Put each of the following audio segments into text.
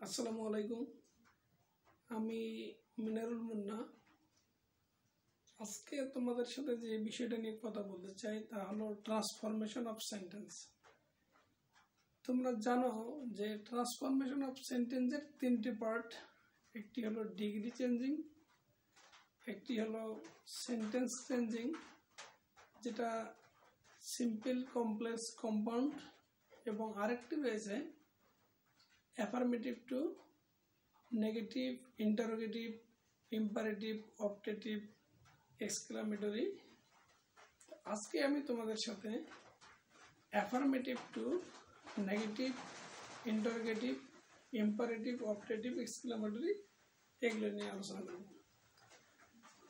আসসালামু আলাইকুম। আমি মিনারুল মুন্না। আজকে তোমাদের সাথে যে বিষয়টা নিয়ে কথা বলতে চাই তা হলো ট্রান্সফরমেশন অফ সেন্টেন্স তোমরা জানো যে ট্রান্সফরমেশন অফ সেন্টেন্সের তিনটি পার্ট একটি হলো ডিগ্রি চেঞ্জিং একটি হলো সেন্টেন্স চেঞ্জিং যেটা সিম্পল কমপ্লেক্স কম্পাউন্ড এবং আরেকটি রয়েছে affirmative to negative interrogative imperative optative exclamatory আজকে আমি তোমাদের সাথে affirmative to negative interrogative imperative optative exclamatory এগুলো নিয়ে আলোচনা করব।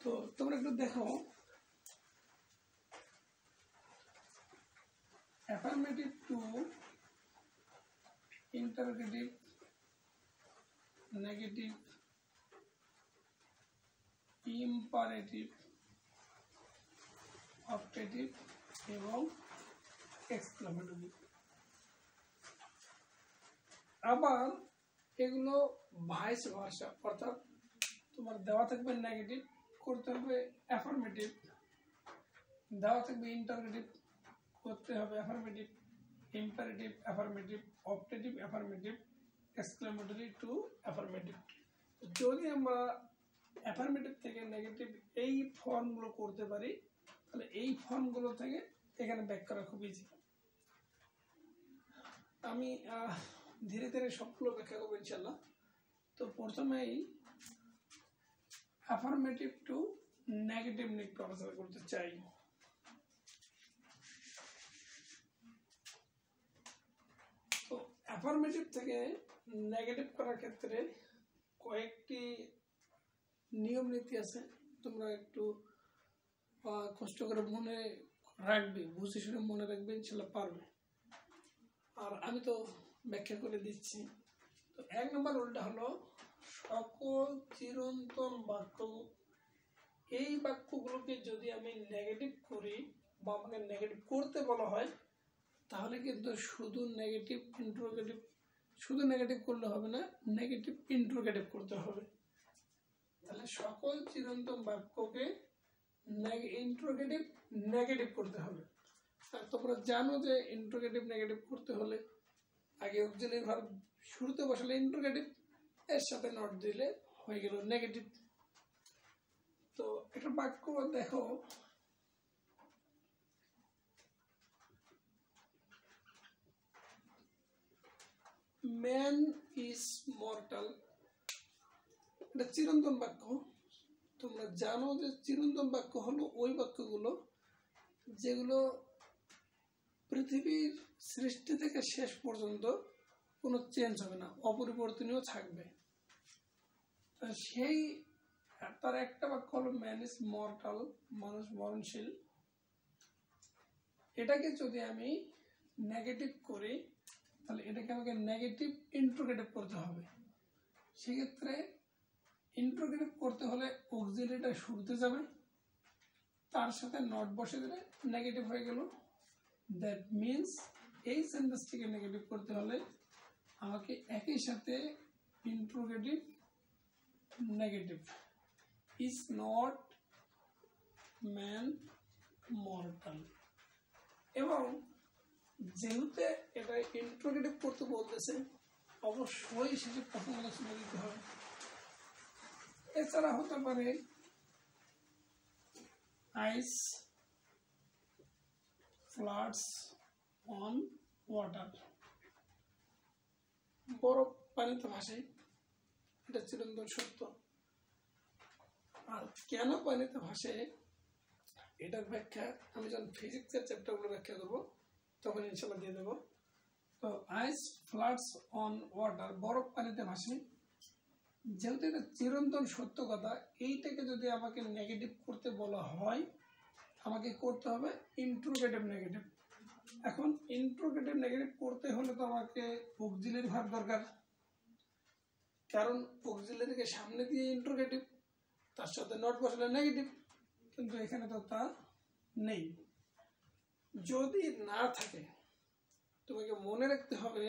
তো তোমরা একটু দেখো। Affirmative to interrogative, negative, imperative, optative এবং এক্সক্লামেটরি আবার এগুলো ভাইস ভাষা অর্থাৎ তোমার দেওয়া থাকবে নেগেটিভ করতে হবে অ্যাফার্মেটিভ দেওয়া থাকবে ইন্টারগেটিভ করতে হবে affirmative imperative affirmative optative affirmative exclamatory to affirmative. যদি আমরা অ্যাফার্মেটিভ থেকে নেগেটিভ এই ফর্মগুলো করতে পারি, তাহলে এই ফর্মগুলো থেকে এখানে ব্যাক করা খুব ইজি আমি ধীরে ধীরে সবগুলো ব্যাখ্যা করব ইনশাল্লাহ তো প্রথমেই অ্যাফার্মেটিভ টু নেগেটিভ নিয়ে আলোচনা করতে চাই। তো অ্যাফার্মেটিভ থেকে নেগেটিভ করার ক্ষেত্রে কয়েকটি নিয়ম নীতি আছে, তোমরা একটু কষ্ট করে মনে রাখবে, বুঝে শুনে মনে রাখবে, ইনশাল্লাহ পারবে। আর আমি তো ব্যাখ্যা করে দিচ্ছি। তো এক নম্বর রুলটা হলো, সকল চিরন্তন বাক্য, এই বাক্যগুলোকে যদি আমি নেগেটিভ করি বা আমাকে নেগেটিভ করতে বলা হয়, তাহলে কিন্তু শুধু নেগেটিভ ইন্ট্রোগেটিভ শুধু নেগেটিভ করলে হবে না নেগেটিভ ইন্ট্রোগেটিভ করতে হবে। তাহলে সকল চিরন্তন বাক্যকে ইন্ট্রোগেটিভ নেগেটিভ করতে হবে। আর তোমরা জানো যে ইন্ট্রোগেটিভ নেগেটিভ করতে হলে আগে অক্সিলারি ভার্ব শুরুতে বসালে ইন্ট্রোগেটিভ এর সাথে নট দিলে হয়ে গেল নেগেটিভ তো একটা বাক্য দেখো ম্যান ইজ মর্টাল এটা চিরন্তন বাক্য। তোমরা জানো যে চিরন্তন বাক্য হলো ওই বাক্যগুলো যেগুলো পৃথিবীর সৃষ্টি থেকে শেষ পর্যন্ত কোনো চেঞ্জ হবে না, অপরিবর্তনীয় থাকবে। সেই, তার একটা বাক্য হলো ম্যান ইজ মর্টাল মানুষ মরণশীল। এটাকে যদি আমি নেগেটিভ করি তাহলে এটাকে আমাকে নেগেটিভ ইন্ট্রোগেটিভ করতে হবে। সেক্ষেত্রে ইন্ট্রোগেটিভ করতে হলে অক্সিলিটা শুরুতে যাবে, তার সাথে নট বসে দিলে নেগেটিভ হয়ে গেল। দ্যাট মিনস এই সেন্টেন্সটিকে নেগেটিভ করতে হলে আমাকে একই সাথে interrogative negative is not man mortal এবং যেহেতু এটা ইন্ট্রোগেটিভ করতে বলতেছে, অবশ্যই সেটি প্রথম আলোচনা দিতে হবে। এছাড়া হতে পারে আইস ফ্লাডস অন ওয়াটার বরফ পানিতে ভাসে, এটা চিরন্তন সত্য। আর কেন পানিতে ভাসে, এটার ব্যাখ্যা আমি যখন ফিজিক্সের চ্যাপ্টারগুলো ব্যাখ্যা করব তখন ইনশাল্লাহ দিয়ে দেবো। তো আইস ফ্লাডস অন ওয়াটার বরফ পানিতে ভাসে যেহেতু এটা চিরন্তন সত্য কথা, এইটাকে যদি আমাকে নেগেটিভ করতে বলা হয়, আমাকে করতে হবে ইন্ট্রোগেটিভ নেগেটিভ এখন ইন্ট্রোগেটিভ নেগেটিভ করতে হলে তো আমাকে অক্সিলারি ভাব দরকার। কারণ অক্সিলারিকে সামনে দিয়ে ইন্ট্রোগেটিভ তার সাথে নট বসলে নেগেটিভ কিন্তু এখানে তো তা নেই। যদি না থাকে, তোমাকে মনে রাখতে হবে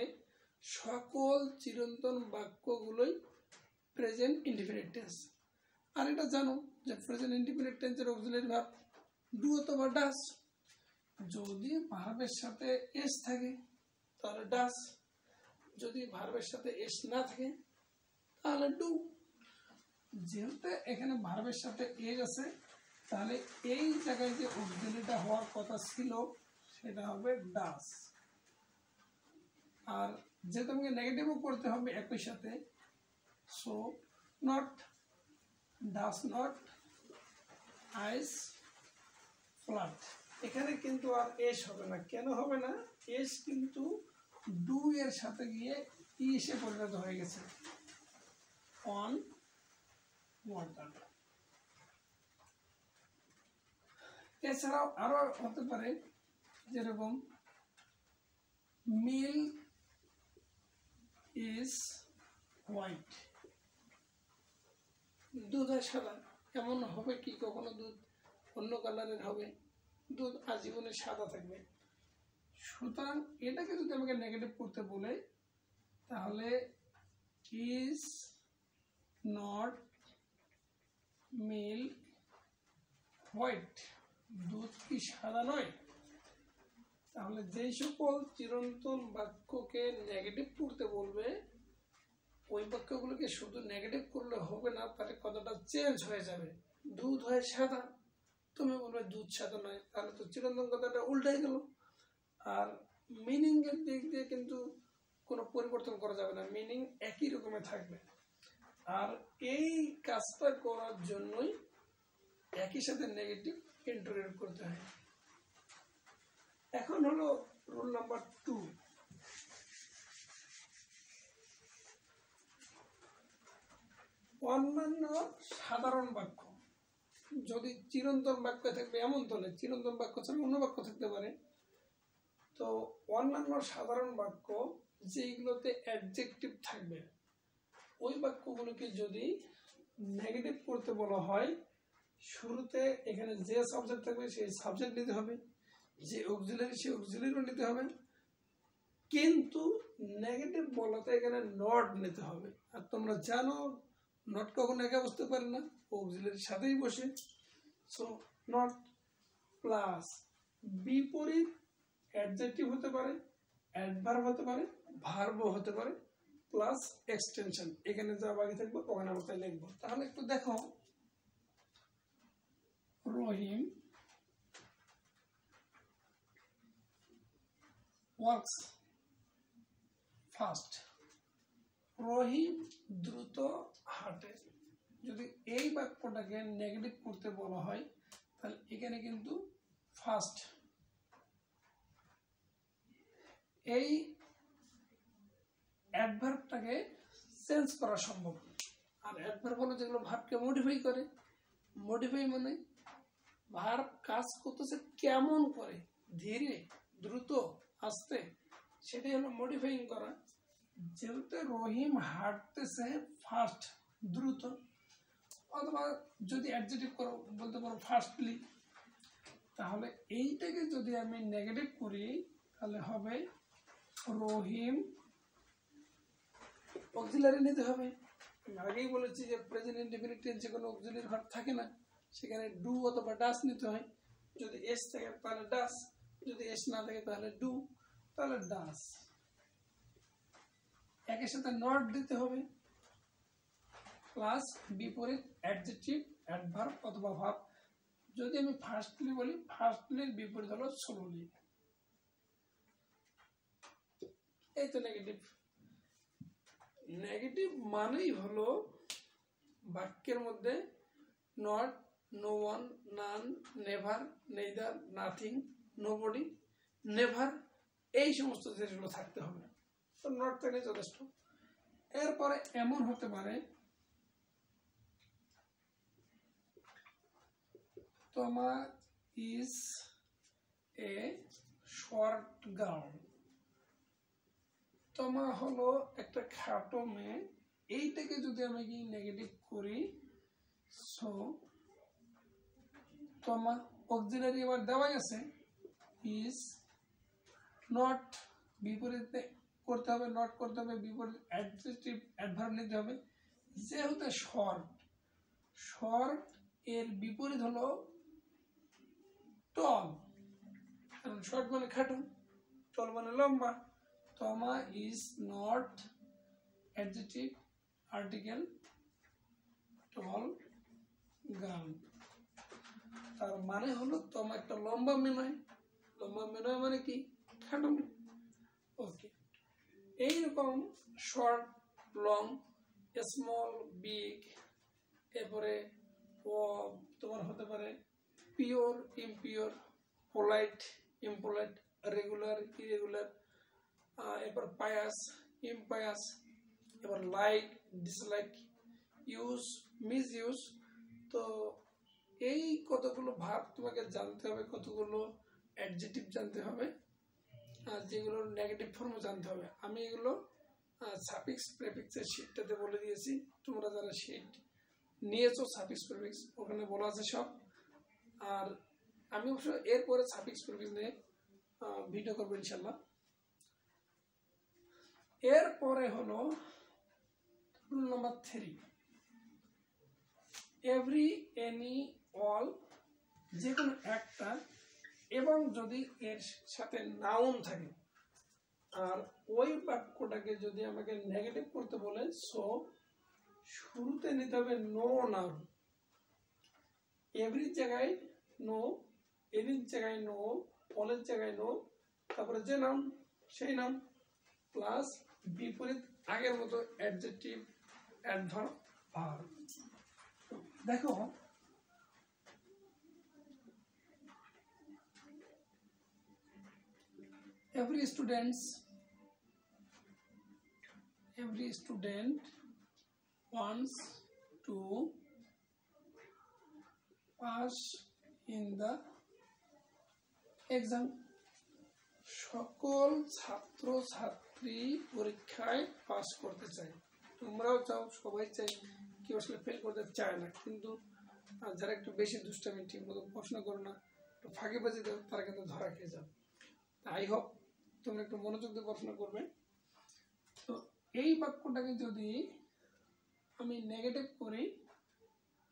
সকল চিরন্তন বাক্যগুলোই প্রেজেন্ট ইন্ডিফিনিট টেন্স আর এটা জানো যে প্রেজেন্ট ইন্ডিফিনিট টেন্সের অক্সিলারি ভাব ডু অথবা ডাস। যদি ভার্বের সাথে এস থাকে, তাহলে ডাস। যদি ভার্বের সাথে এস না থাকে, তাহলে ডু। যেহেতু এখানে ভার্বের সাথে এস আছে তাহলে এই জায়গায় যে অক্সিলারিটা হওয়ার কথা ছিল, সেটা হবে ডাস। আর যে তোমাকে নেগেটিভও করতে হবে একই সাথে so not does not ice flat এখানে কিন্তু আর এস হবে না। কেন হবে না? এস কিন্তু ডু এর সাথে গিয়ে ই এসে পরিণত হয়ে গেছে। অন ওয়াটার এছাড়াও আরও হতে পারে যেরকম মিল ইজ হোয়াইট। দুধ হয় সাদা এমন হবে কি, কখনো দুধ অন্য কালারের হবে, দুধ আজীবনে সাদা থাকবে। সুতরাং এটাকে যদি আমাকে নেগেটিভ করতে বলে, তাহলে ইজ নট মিল হোয়াইট। দুধ কি সাদা নয়? তাহলে যেই সকল চিরন্তন বাক্যকে নেগেটিভ করতে বলবে, ওই বাক্যগুলোকে শুধু নেগেটিভ করলে হবে না, তাহলে কথাটা চেঞ্জ হয়ে যাবে। দুধ হয় সাদা, তুমি বলবে দুধ সাদা নয়। তাহলে তো চিরন্তন কথাটা উল্টাই গেল। আর মিনিং এর দিক দিয়ে কিন্তু কোনো পরিবর্তন করা যাবে না মিনিং একই রকমের থাকবে। আর এই কাজটা করার জন্যই একই সাথে নেগেটিভ ইন্টারোগেট করতে হয়। এখন হলো রুল নাম্বার টু অন্যান্য সাধারণ বাক্য। যদি চিরন্তন বাক্য থাকবে, এমন তো নয় চিরন্তন বাক্য ছাড়া অন্য বাক্য থাকতে পারে। তো অন্যান্য সাধারণ বাক্য যেগুলোতে অ্যাডজেক্টিভ থাকবে, ওই বাক্যগুলোকে যদি নেগেটিভ করতে বলা হয় শুরুতে এখানে যে সাবজেক্ট থাকবে, সেই সাবজেক্ট নিতে হবে। যে অক্সিলারি সেই অক্সিলারিও নিতে হবে। কিন্তু নেগেটিভ বলাতে এখানে নট নিতে হবে। আর তোমরা জানো নট কখনো একা বসতে পারে না। অক্সিলারির সাথেই বসে। সো নট প্লাস বিপরীত অ্যাডজেক্টিভ হতে পারে অ্যাডভার্ব হতে পারে ভার্বও হতে পারে প্লাস এক্সটেনশন এখানে যা বাকি থাকবে, ওখানে অবস্থায় লিখব। তাহলে একটু দেখো। রহিম ওয়ার্কস ফাস্ট রহিম দ্রুত হাঁটে। যদি এই বাক্যটাকে নেগেটিভ করতে বলা হয়, তাহলে এখানে কিন্তু ফার্স্ট এই অ্যাডভার্বটাকে চেঞ্জ করা সম্ভব। আর অ্যাডভার্ব হলো যেগুলো ভার্বকে মডিফাই করে। মডিফাই মানে ভার্ব কাজ করতেছে কেমন করে? ধীরে, দ্রুত, আস্তে। সেটাই হলো মডিফাইং করা। যেহেতু রহিম হাঁটতেছে ফাস্ট দ্রুত, অথবা যদি অ্যাডজেটিভ করো, বলতে পারো ফাস্টলি তাহলে এইটাকে যদি আমি নেগেটিভ করি, তাহলে হবে রহিম অক্সিলারি নিতে হবে। আগেই বলেছি যে প্রেজেন্ট ইনডিফিনিট টেন্সে কোনো অক্সিলারি ভার্ব থাকে না। সেখানে ডু অথবা ডাস নিতে হয়। যদি এস থাকে তাহলে ডাস, যদি এস না থাকে তাহলে ডু, তাহলে ডাস। একের সাথে নট দিতে হবে। প্লাস বিপরীত অ্যাডজেক্টিভ, অ্যাডভার্ব অথবা ভাব। যদি আমি ফার্স্টলি বলি ফার্স্টলির বিপরীত হলো স্লোলি এই তো নেগেটিভ নেগেটিভ মানেই হলো বাক্যের মধ্যে not no one none never neither nothing nobody never এই সমস্ত জিনিসগুলো থাকতে হবে তো নট থাকলে যথেষ্ট। এরপরে এমন হতে পারে তোমা ইজ এ শর্ট গাউন তোমা হলো একটা খাটো মেয়ে। এইটাকে যদি আমি কি নেগেটিভ করি সো তোমা অক্সিলারি এবার দেওয়া গেছে ইজ নট বিপরীতে করতে হবে নট করতে হবে, বিপরীত অ্যাডজেক্টিভ অ্যাডভার্ব নিতে হবে। যেহেতু শর্ট শর্ট এর বিপরীত হলো টল কারণ শর্ট মানে খাটো টল মানে লম্বা। Toma is not adjective article tall girl তার মানে হলো তোমার একটা লম্বা মেয়ে নয় লম্বা মেয়ে মানে কি? খাটো ওকে এইরকম শর্ট লং স্মল বিগ এরপরে তোমার হতে পারে pure impure polite impolite regular irregular এরপর পায়াস ইম্পায়াস এবার like dislike use misuse তো এই কতগুলো ভাব তোমাকে জানতে হবে, কতগুলো অ্যাডজেটিভ জানতে হবে, আর যেগুলোর নেগেটিভ ফর্মও জানতে হবে। আমি এগুলো সাফিক্স প্রেফিক্সের শিটটাতে বলে দিয়েছি। তোমরা যারা শিট নিয়েছো সাফিক্স প্রেফিক্স ওখানে বলা আছে সব। আর আমি অবশ্য এরপরে সাফিক্স প্রেফিক্স নিয়ে ভিডিও করব ইনশাল্লাহ এরপরে হলো rule number three every any all যে কোনো একটা, এবং যদি এর সাথে নাউন থাকে, আর ওই বাক্যটাকে যদি আমাকে নেগেটিভ করতে বলে সো শুরুতে নিতে হবে নো নাউন এভরি জায়গায় নো এনির জায়গায় নো অলের জায়গায় নো তারপরে যে নাম সেই নাম প্লাস বিপরীত আগের মতো অ্যাডজেক্টিভ অ্যাডভার্ব ভার্ব দেখো every students, every student wants to pass in the exam. সকল ছাত্র ছাত্রী পরীক্ষায় পাস করতে চায়। তোমরাও চাও, সবাই চাই, কেউ আসলে ফেল করতে চায় না। কিন্তু যারা একটু বেশি দুষ্টামি ঠিক মতো পড়াশোনা করো না, একটু ফাঁকে বাজি দাও, তারা কিন্তু ধরা খেয়ে যাও আই হোপ তোমরা একটু মনোযোগ দিয়ে পড়াশোনা করবে। তো এই বাক্যটাকে যদি আমি নেগেটিভ করি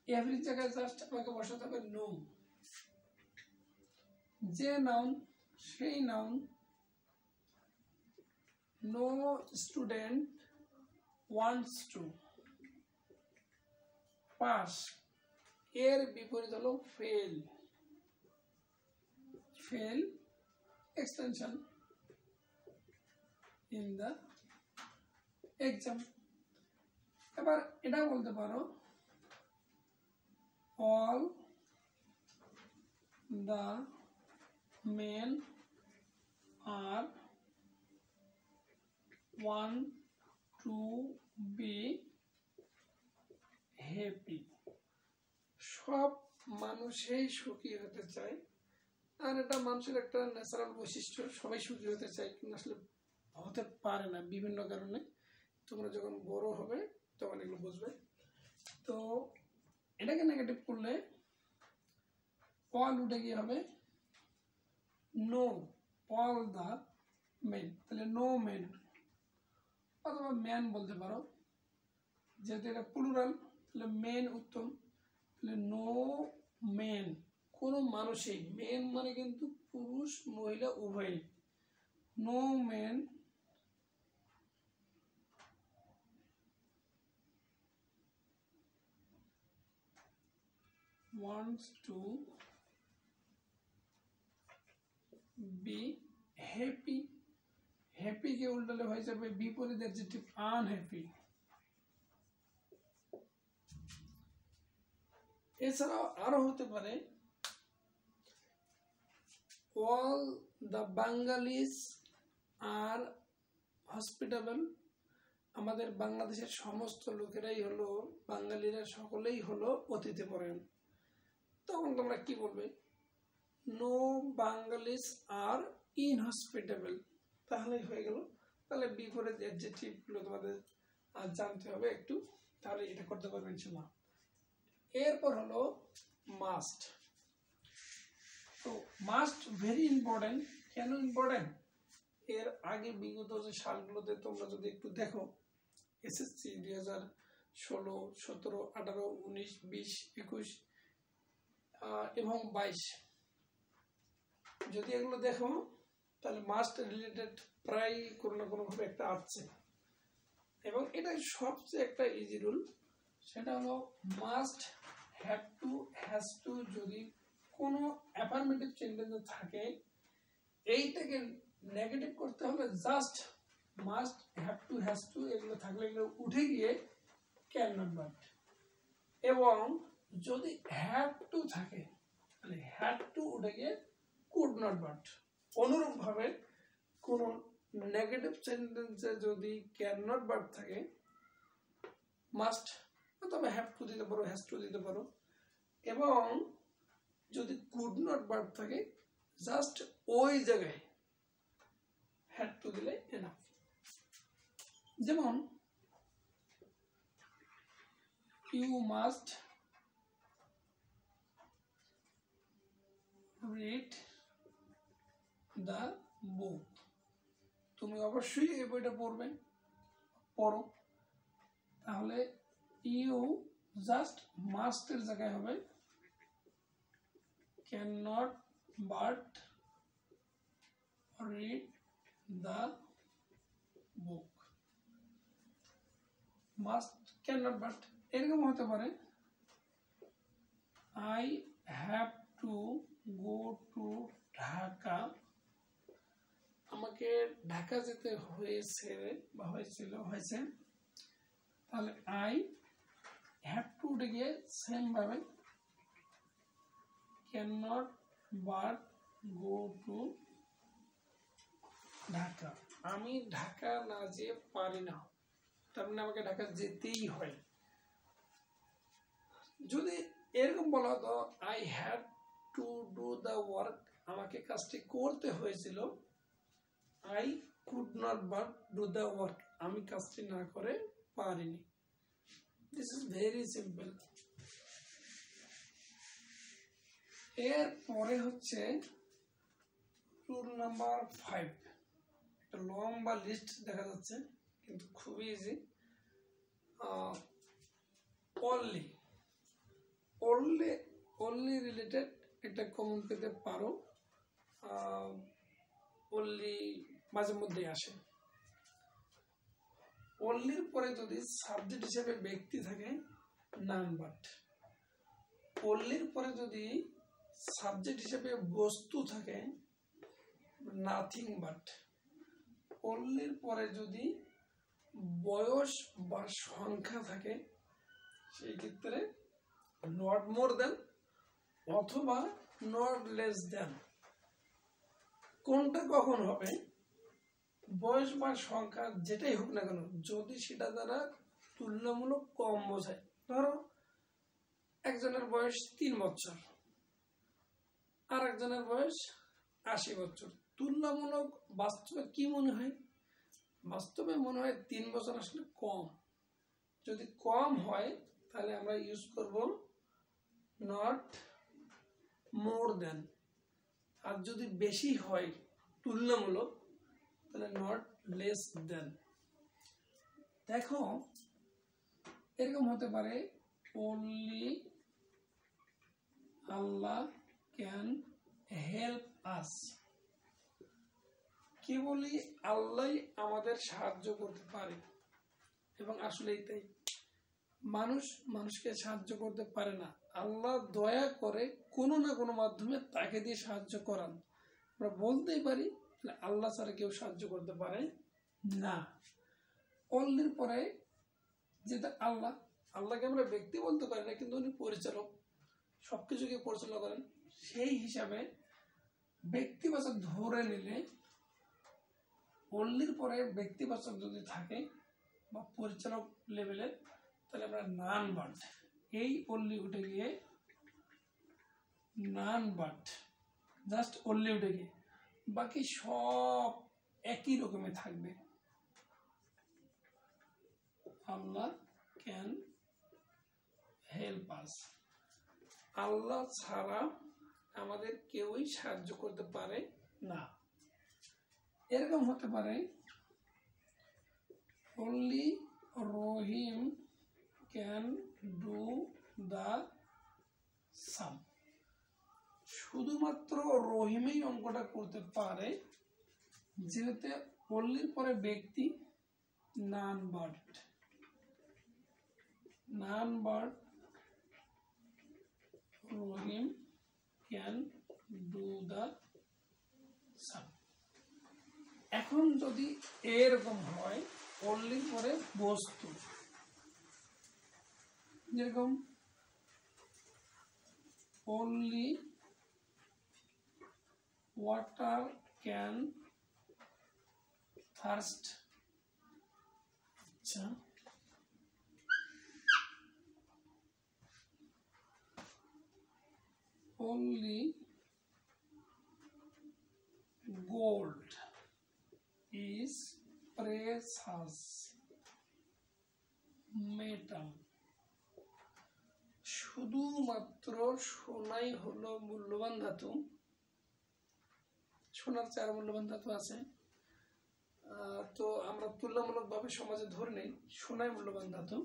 এভরি জায়গায় জাস্ট আমাকে বসাতে হবে নো যে নাউন সেই noun no student wants to pass এর বিপরীত হলো fail fail extension. In the exam. এবার এটা বলতে পারো। All the men are want to be happy. সব মানুষই সুখী হতে চায়। আর এটা মানুষের একটা ন্যাচারাল বৈশিষ্ট্য, সবাই সুখী হতে চায়। কিন্তু আসলে হতে পারে না বিভিন্ন কারণে। তোমরা যখন বড় হবে, তখন এগুলো বুঝবে। তো এটাকে নেগেটিভ করলে অল উঠে গিয়ে হবে নো অল দ্য মেন তাহলে নো মেন অথবা ম্যান বলতে পারো। যেহেতু এটা প্লুরাল তাহলে মেন উত্তম। তাহলে নো মেন কোনো মানুষই মেন মানে কিন্তু পুরুষ, মহিলা, উভয়ই। No men wants to be happy happy কে উল্টালে হয়ে যাবে বিপরীত অ্যাডজেক্টিভ আনহ্যাপি এছাড়াও আরও হতে পারে, all the Bengalis are hospitable. আমাদের বাংলাদেশের সমস্ত লোকেরাই হলো, বাঙালিরা সকলেই হলো অতিথিপরায়ণ তখন তোমরা কি বলবে? নো বাঙালিস আর ইনহসপিটেবল তাহলেই হয়ে গেল। তাহলে বিপরীত অ্যাডজেক্টিভগুলো তোমাদের আর জানতে হবে একটু। তাহলে এটা করতে পারবেন ইনশাল্লাহ এরপর হলো মাস্ট তো মাস্ট ভেরি ইম্পর্টেন্ট কেন ইম্পর্টেন্ট এর আগে বিগত যে সালগুলোতে তোমরা যদি একটু দেখো এসএসসি দুই হাজার ষোলো, সতেরো, আঠারো, উনিশ, বিশ, একুশ এবং বাইশ। যদি এগুলো দেখো, তাহলে মাস্ট রিলেটেড প্রায় কোনো না কোনোভাবে একটা আসছে এবং এটা সবচেয়ে একটা ইজি রুল সেটা হলো must have to has to যদি কোনো অ্যাফার্মেটিভ সেন্টেন্সে থাকে, এইটাকে নেগেটিভ করতে হলে just must have to has to এগুলো থাকলে এগুলো উঠে গিয়ে ক্যান নট বাট এবং যদি হ্যাভ টু থাকে, তাহলে হ্যাড টু উঠে গিয়ে কুড নট বাট অনুরূপভাবে কোনো নেগেটিভ সেন্টেন্সে যদি ক্যান নট বাট থাকে মাস্ট তবে হ্যাভ টু দিতে পারো হ্যাজ টু দিতে পারো। এবং যদি কুড নট বাট থাকে জাস্ট ওই জায়গায় হ্যাড টু দিলে এনাফ যেমন you must read the book তুমি অবশ্যই এই বইটা পড়বে। পড়ো। তাহলে ইউ জাস্ট মাস্টের জায়গায় হবে। Can not but read the book must can not but এরকম হতে পারে। I have to go to Dhaka আমাকে ঢাকা যেতে হয়েছে বা হয়েছিল, হয়েছে। তাহলে আই হ্যাভ টু গিয়ে সেম ভাবে can not but go to Dhaka আমি ঢাকা না যেয়ে পারি না। তার মানে আমাকে ঢাকা যেতেই হয়। যদি এরকম বলা হতো I have to do the work আমাকে কাজটি করতে হয়েছিল। I could not but do the work আমি কাজটি না করে পারিনি। দিস ইজ ভেরি সিম্পল এর পরে হচ্ছে রুল নাম্বার ফাইভ একটা লম্বা লিস্ট দেখা যাচ্ছে, কিন্তু খুবই easy only only only related একটা কমন পেতে পারো। অনলি মাঝে মধ্যে আসে। অনলির পরে যদি সাবজেক্ট হিসেবে ব্যক্তি থাকে নান বাট অনলির পরে যদি সাবজেক্ট হিসেবে বস্তু থাকে নাথিং বাট অনলির পরে যদি বয়স বা সংখ্যা থাকে, সেই ক্ষেত্রে নট মোর দেন অথবা নট লেস দেন কোনটা কখন হবে? বয়স বা সংখ্যা যেটাই হোক না কেন, যদি সেটা দ্বারা তুলনামূলক কম বোঝায়। ধরো, একজনের বয়স তিন বছর আর একজনের বয়স আশি বছর। তুলনামূলক বাস্তবে কি মনে হয়? বাস্তবে মনে হয় তিন বছর আসলে কম। যদি কম হয়, তাহলে আমরা ইউজ করব নট মোর দেন আর যদি বেশি হয় তুলনামূলক, তাহলে নট লেস দেন দেখো, এরকম হতে পারে only Allah can help us কেবলই আল্লাহ আমাদের সাহায্য করতে পারে। এবং আসলেই তাই মানুষ মানুষকে সাহায্য করতে পারে না। আল্লাহ দয়া করে কোনো না কোনো মাধ্যমে তাকে দিয়ে সাহায্য করান। আমরা বলতেই পারি আল্লাহ ছাড়া কেউ সাহায্য করতে পারে না। অল্লির পরে যেটা আল্লাহ, আল্লাহকে আমরা ব্যক্তি বলতে পারি না, কিন্তু উনি পরিচালক সব কিছুকে পরিচালনা করেন। সেই হিসাবে ব্যক্তিবাচক ধরে নিলে অল্লির পরে ব্যক্তিবাচক যদি থাকে বা পরিচালক লেভেলের তাহলে আমরা নান বাট এই অল্লি উঠে গিয়ে নান বাট জাস্ট অল্লি উঠে বাকি সব একই রকমে থাকবে। আল্লাহ ক্যান হেল্প আস আল্লাহ ছাড়া আমাদের কেউই সাহায্য করতে পারে না। এরকম হতে পারে, only Rahim can do the sum শুধুমাত্র রহিমই অঙ্কটা করতে পারে, যেহেতু পল্লীর পরে ব্যক্তি none but none but Rahim can do the sum. এখন যদি এরকম হয় পল্লীর পরে বস্তু, যেরকম, only water can thirst আচ্ছা only gold is precious metal শুধুমাত্র সোনাই হলো মূল্যবান ধাতু সোনার চার মূল্যবান ধাতু আছে। তো আমরা তুলনামূলকভাবে সমাজে ধরে নেই সোনাই মূল্যবান ধাতু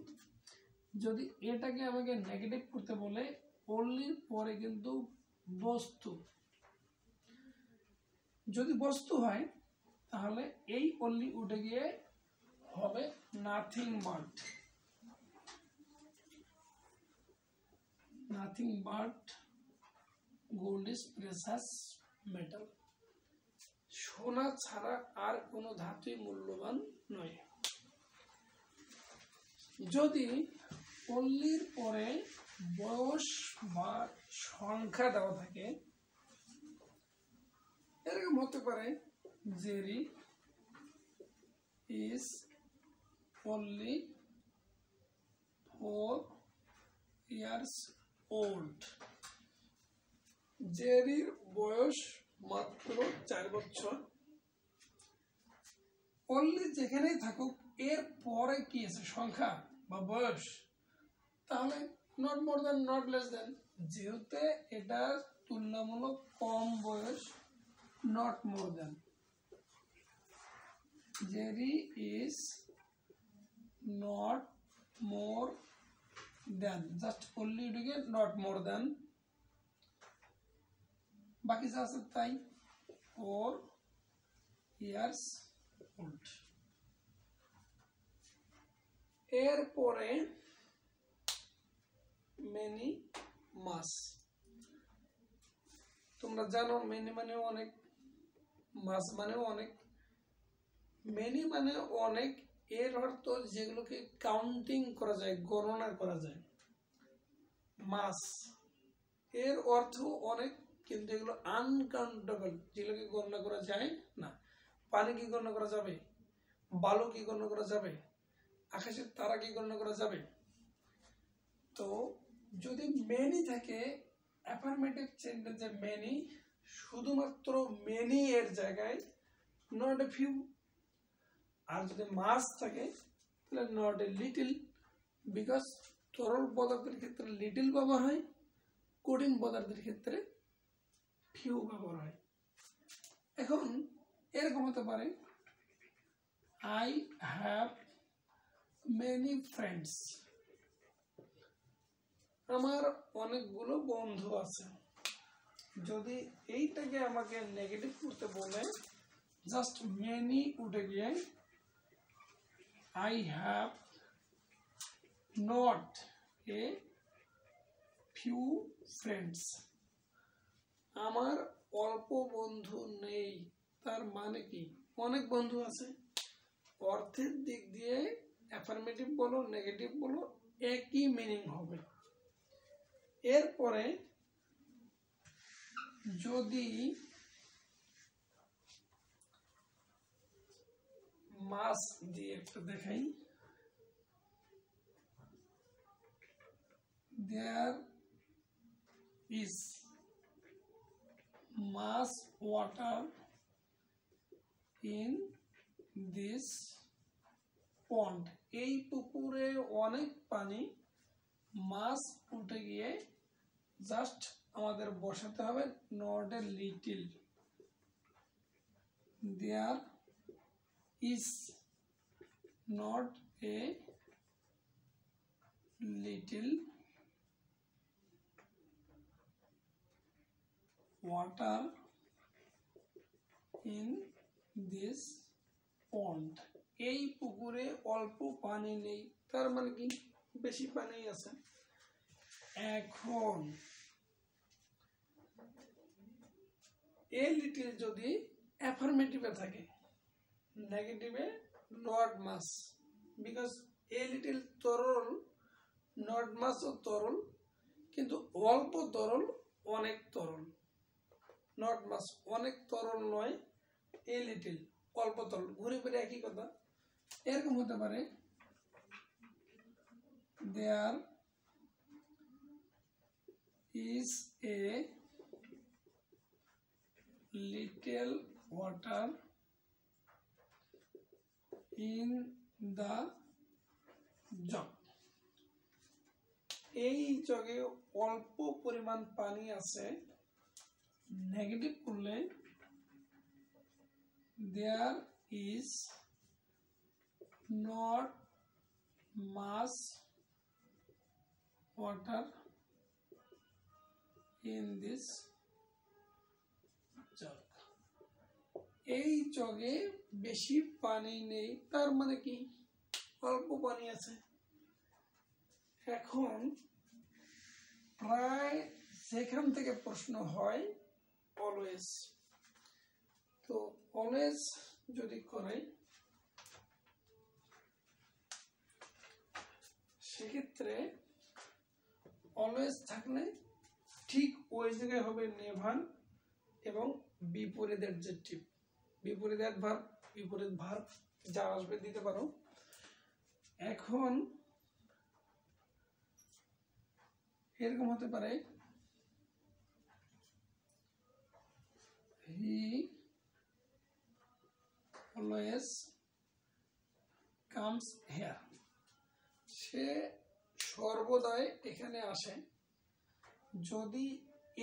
যদি এটাকে আমাকে নেগেটিভ করতে বলে পল্লীর পরে কিন্তু বস্তু। যদি বস্তু হয়, তাহলে এই পল্লী উঠে গিয়ে হবে nothing but nothing but gold is precious metal সোনা ছাড়া আর কোনো ধাতুই মূল্যবান নয়। যদি পল্লীর পরে বয়স বা সংখ্যা দেওয়া থাকে, এরকম হতে পারে Jerry, is only four years old. জেরির বয়স মাত্র চার বছর। অনলি যেখানেই থাকুক, এর পরে কি আছে? সংখ্যা বা বয়স? তাহলে not more than not less than যেহেতু এটা তুলনামূলক কম বয়স not more than Jerry is not more than just only এটিকে নট মোর দেন বাকি যা আছে তাই ফোর ইয়ার্স ওল্ড এরপরে মেনি মাস তোমরা জানো মেনি মানেও অনেক মাস মানেও অনেক। মেনি মানে অনেক, এর অর্থ যেগুলোকে কাউন্টিং করা যায়, গণনা করা যায়। মাস এর অর্থ অনেক। কিন্তু এগুলো আনকাউন্টেবল যেগুলোকে গণনা করা যায়? না। পানি কি গণনা করা যাবে? বালু কি গণনা করা যাবে? আকাশের তারা কি গণনা করা যাবে? তো যদি মেনি থাকে অ্যাফার্মেটিভ সেন্টেন্সে মেনি শুধুমাত্র মেনি এর জায়গায় নট এ ফিউ আর যদি মাস থাকে, তাহলে নট এ লিটিল বিকজ তরল পদার্থের ক্ষেত্রে লিটিল ব্যবহার হয়, কঠিন পদার্থের ক্ষেত্রে ফিউ ব্যবহার হয় এখন এরকম হতে পারে আই হ্যাভ মেনি ফ্রেন্ডস আমার অনেকগুলো বন্ধু আছে। যদি এইটাকে আমাকে নেগেটিভ করতে বলে জাস্ট মেনি উঠে গিয়ে I have not a few friends আমার অল্প বন্ধু নেই, তার মানে কি? অনেক বন্ধু আছে। অর্থের দিক দিয়ে অ্যাফার্মেটিভ বলো নেগেটিভ বলো, একই মিনিং হবে। এরপরে যদি মাস দিয়ে একটু দেখাই there is much water in this pond. এই পুকুরে অনেক পানি, মাছ উঠে গিয়ে জাস্ট আমাদের বসাতে হবে not a little there is not a little water in this pond. এই পুকুরে অল্প পানি নেই, তার মানে কি? বেশি পানি আছে। এখন এ লিটিল যদি অ্যাফার্মেটিভে থাকে নেগেটিভে not much because a little তরল নট মাস ও তরল, কিন্তু অল্প তরল অনেক তরল। নট মাস অনেক তরল নয় এ লিটিল অল্প তরল। ঘুরে ফিরে একই কথা। এরকম হতে পারে there is a little water in the jug. এই জগে অল্প পরিমাণ পানি আছে। নেগেটিভ করলে there is not much water in this jug. এই জগে বেশি পানি নেই, তার মানে কি? অল্প পানি আছে। এখন প্রায় সেখান থেকে প্রশ্ন হয় অলওয়েজ তো অলওয়েজ যদি করে সেক্ষেত্রে অলওয়েজ থাকলে ঠিক ওই জায়গায় হবে নেভার এবং বিপরীত অ্যাডজেক্টিভ বিপরীত অ্যাডভার্ব বিপরীত ভার্ব যা আসবে দিতে পারো। এখন এরকম হতে পারে হি অলওয়েজ কামস হেয়ার সে সর্বদাই এখানে আসে। যদি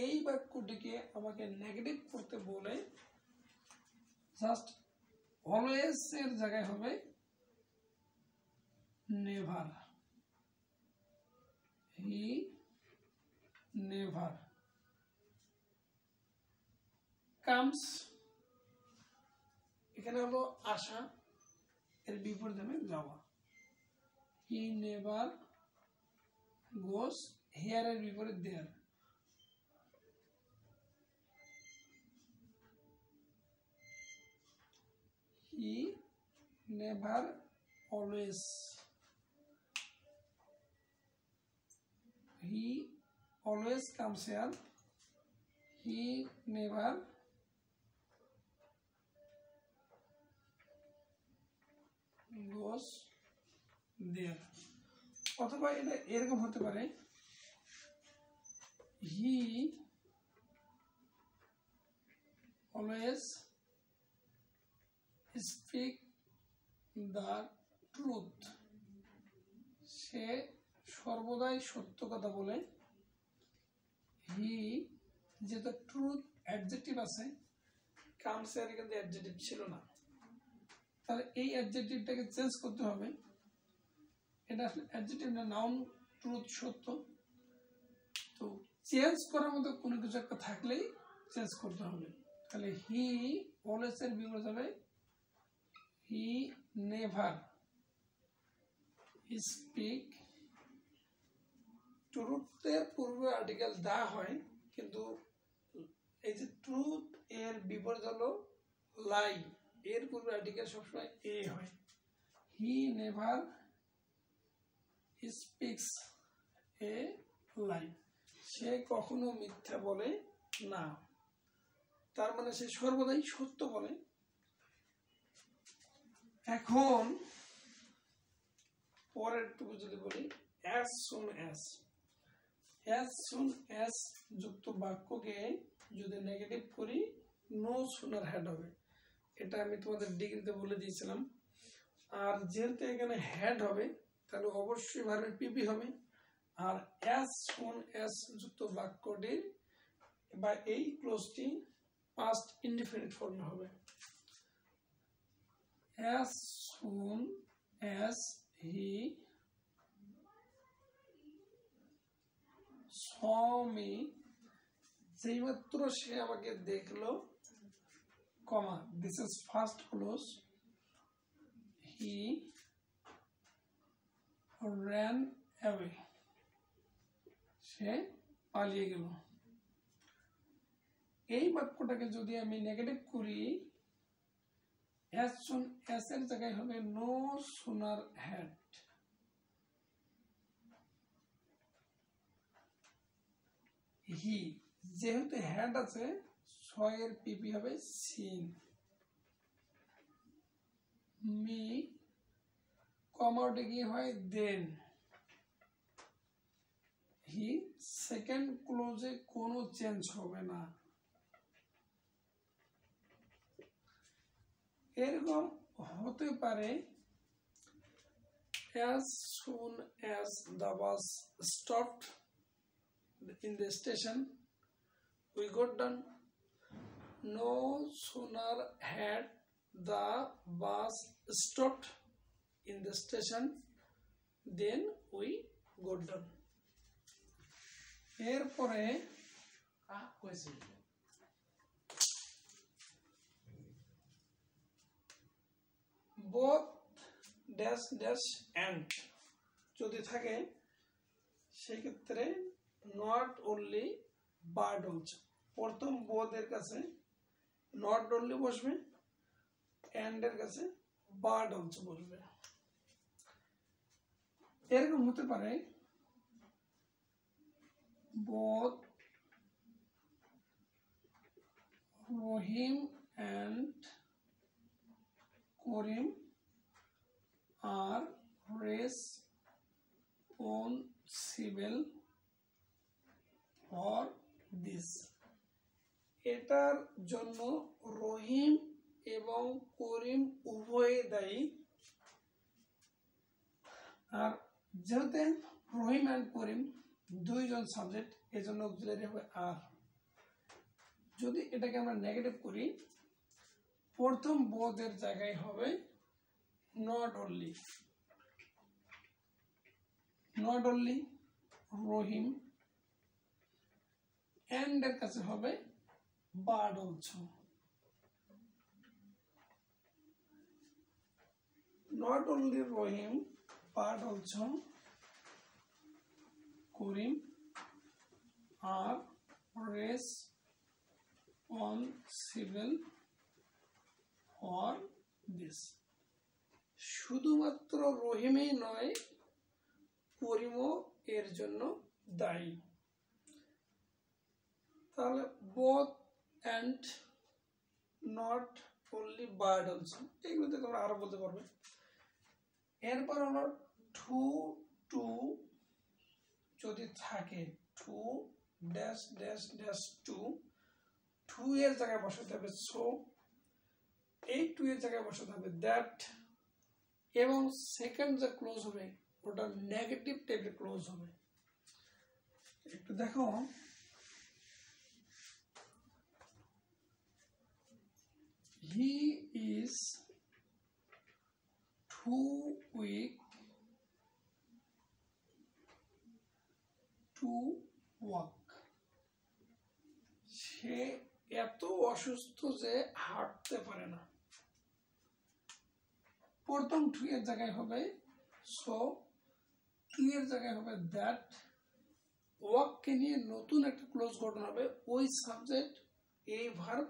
এই বাক্যটিকে আমাকে নেগেটিভ করতে বলে জাস্ট অলওয়েজ এর জায়গায় হবে নেভার হি নেভার কামস এখানে হলো আশা, এর বিপরীত হবে যাওয়া। হি নেভার গোস হেয়ার এর বিপরীত there he never always he always comes here he never goes there অথবা এটা এরকম হতে পারে। He always speak the truth. সে সর্বদাই সত্য কথা বলে। হি যেহেতু ট্রুথ অ্যাডজেক্টিভ আছে কামসের কিন্তু অ্যাডজেক্টিভ ছিল না। তাহলে এই অ্যাডজেক্টিভটাকে চেঞ্জ করতে হবে। এটা আসলে অ্যাডজেক্টিভ না নাউন ট্রুথ সত্য। তো চেঞ্জ করার মতো কোনো কিছু একটা থাকলেই চেঞ্জ করতে হবে। তাহলে হি অলওয়েজ এর বিপরীত হবে হি নেভার স্পিক ট্রুথের পূর্বে আর্টিকেল দা হয়, কিন্তু এই যে ট্রুথ এর বিপরীত হলো লাই এর পূর্বে আর্টিকেল সবসময় এ হয়। He never speaks a lie সে কখনো মিথ্যা বলে না। তার মানে সে সর্বদাই সত্য বলে। এখন পরের টুকু যদি বলি as soon as as soon as যুক্ত বাক্যকে যদি নেগেটিভ করি নো সুনার হ্যাড হবে। এটা আমি তোমাদের ডিগ্রিতে বলে দিয়েছিলাম। আর যেহেতু এখানে হ্যাড হবে, তাহলে অবশ্যই ভার্বের পিপি হবে। আর অ্যাজ সুন অ্যাজ যুক্ত বাক্যটির বা এই ক্লোজটি পাস্ট ইনডিফিনিট ফর্মে হবে। As soon as হি me, যেইমাত্র সে আমাকে দেখল comma this is first clause he ran away. সে পালিয়ে গেল। এই বাক্যটাকে যদি আমি নেগেটিভ করি অ্যাজ সুন অ্যাস এর জায়গায় হবে নো সোনার হ্যাড হি যেহেতু হ্যাড আছে ছয়ের পিপি হবে সিন। মি কমাউটে গিয়ে হয় দেন। হি, সেকেন্ড ক্লোজে কোনো চেঞ্জ হবে না। এরকম হতে পারে as soon as the bus stopped in the station we got done no sooner had the bus stopped in the station then we got done এরপরে Ah. Both dash dash and যদি থাকে সেক্ষেত্রে not only but also প্রথম বোধের কাছে not only বসবে অ্যান্ডের কাছে bird also বসবে। এরকম হতে পারে both Rahim and Karim are on responsible for this এটার জন্য রহিম এবং করিম উভয়ে দায়ী। আর যেহেতু রহিম অ্যান্ড করিম দুইজন সাবজেক্ট এজন্য অক্সিলারি হবে আর। যদি এটাকে আমরা নেগেটিভ করি, প্রথম বোধের জায়গায় হবে not only not only Rahim এর কাছে হবে but also not only Rahim but also Karim, are responsible for this শুধুমাত্র রহিমেই নয়, করিমও এর জন্য দায়ী। তাহলে both and not only but also এগুলোতে তোমরা আরও বলতে পারবে। এরপর হলো টু টু যদি থাকে too dash dash dash to too to জায়গায় বসাতে হবে সো এই টু এর জায়গায় বসাতে হবে দ্যাট এবং সেকেন্ড যে ক্লোজ হবে, ওটা নেগেটিভ টাইপের ক্লোজ হবে। একটু দেখো। He is too weak to walk সে এত অসুস্থ যে হাঁটতে পারে না। প্রথম টু এর জায়গায় হবে সো টু এর জায়গায় হবে দ্যাট ওয়াককে নিয়ে নতুন একটা ক্লোজ গঠন হবে। ওই সাবজেক্ট এই ভার্ব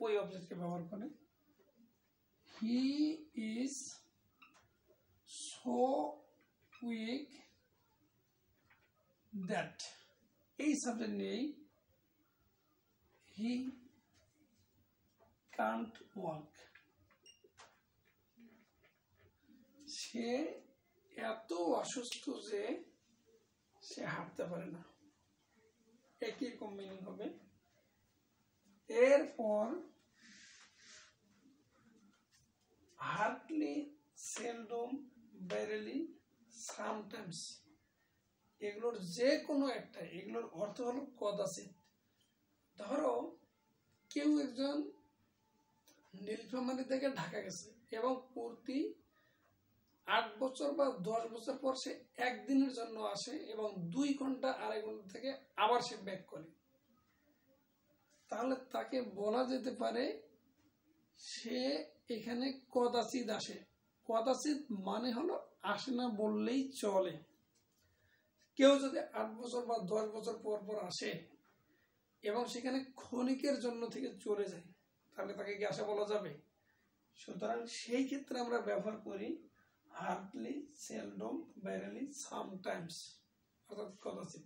ওই অবজেক্টকে ব্যবহার করে he is so weak that এই সাবজেক্ট নিয়েই হি কান্ট ওয়ার্ক সে এত অসুস্থ যে সে হাঁটতে পারে না। একই রকম মিনিং হবে। এরপর হার্টলি সেলডম ব্যারেলি সামটাইমস। এগুলোর যে কোনো একটা, এগুলোর অর্থ হলো কদাচিত ধরো, কেউ একজন নীলফামারি থেকে ঢাকা গেছে এবং প্রতি আট বছর বা দশ বছর পর সে একদিনের জন্য আসে এবং দুই ঘণ্টা, আড়াই ঘণ্টা থেকে আবার সে ব্যাক করে। তাহলে তাকে বলা যেতে পারে সে এখানে কদাচিৎ আসে। কদাচিৎ মানে হলো আসে না বললেই চলে। কেউ যদি আট বছর বা দশ বছর পর পর আসে এবং সেখানে ক্ষণিকের জন্য থেকে চলে যায়, তাহলে তাকে কি আসা বলা যাবে? সুতরাং সেই ক্ষেত্রে আমরা ব্যবহার করি হার্ডলি সেলডম ব্যারেলি সামটাইমস, অর্থাৎ কদাচিৎ।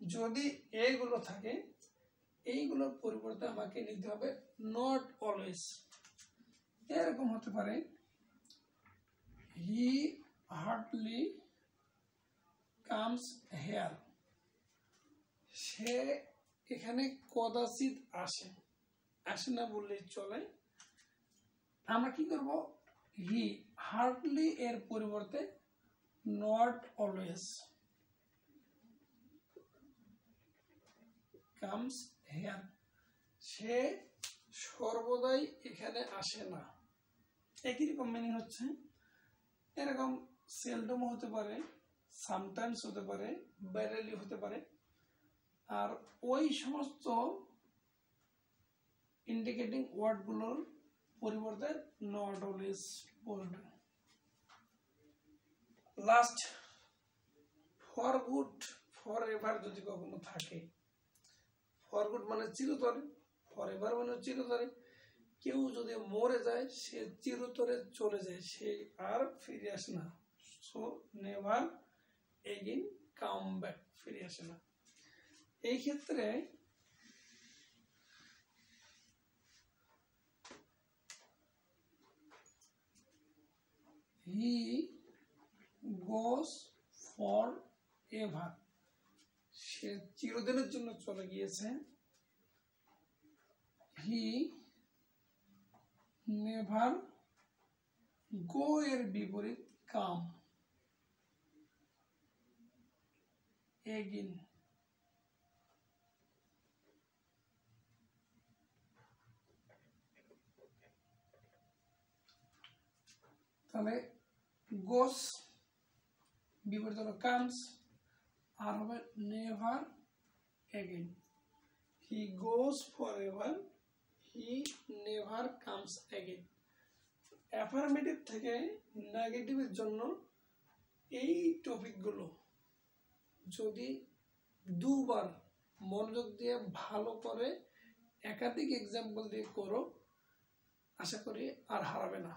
যদি এইগুলো থাকে এইগুলোর পরিবর্তে আমাকে নিতে হবে নট অলওয়েজ এরকম হতে পারে। হি হার্ডলি কামস হেয়ার সে এখানে কদাচিৎ আসে। আসে না বললেই চলে। আমরা কি করব? হি হার্ডলি এর পরিবর্তে নট অলওয়েজ কামস হেয়ার সে সর্বদাই এখানে আসে না। একই রকম মিনিং হচ্ছে, এরকম সেলডম হতে পারে সামটাইমস হতে পারে ব্যারেলি হতে পারে। আর ওই সমস্ত ইন্ডিকেটিং ওয়ার্ডগুলোর পরিবর্তে নট অলওয়েজ বলবে last for good for ever যদি কখনো থাকে। ফর গুড মানে চিরতরে ফর এভার মানে চিরতরে। কেউ যদি মরে যায়, সে চিরতরে চলে যায়, সে আর ফিরে আসে না। So never again come back ফিরে আসে না। এই ক্ষেত্রে হি গোস ফর এভার সে চিরদিনের জন্য চলে গিয়েছে। হি নেভার গো এর বিপরীত কাম। এগিন। তাহলে গোস বিপরীত হলো কামস। আর হবে never again he goes forever he never comes again affirmative থেকে নেগেটিভের জন্য এই টপিকগুলো যদি দুবার মনোযোগ দিয়ে ভালো করে একাধিক এক্সাম্পল দিয়ে করো, আশা করি আর হারাবে না।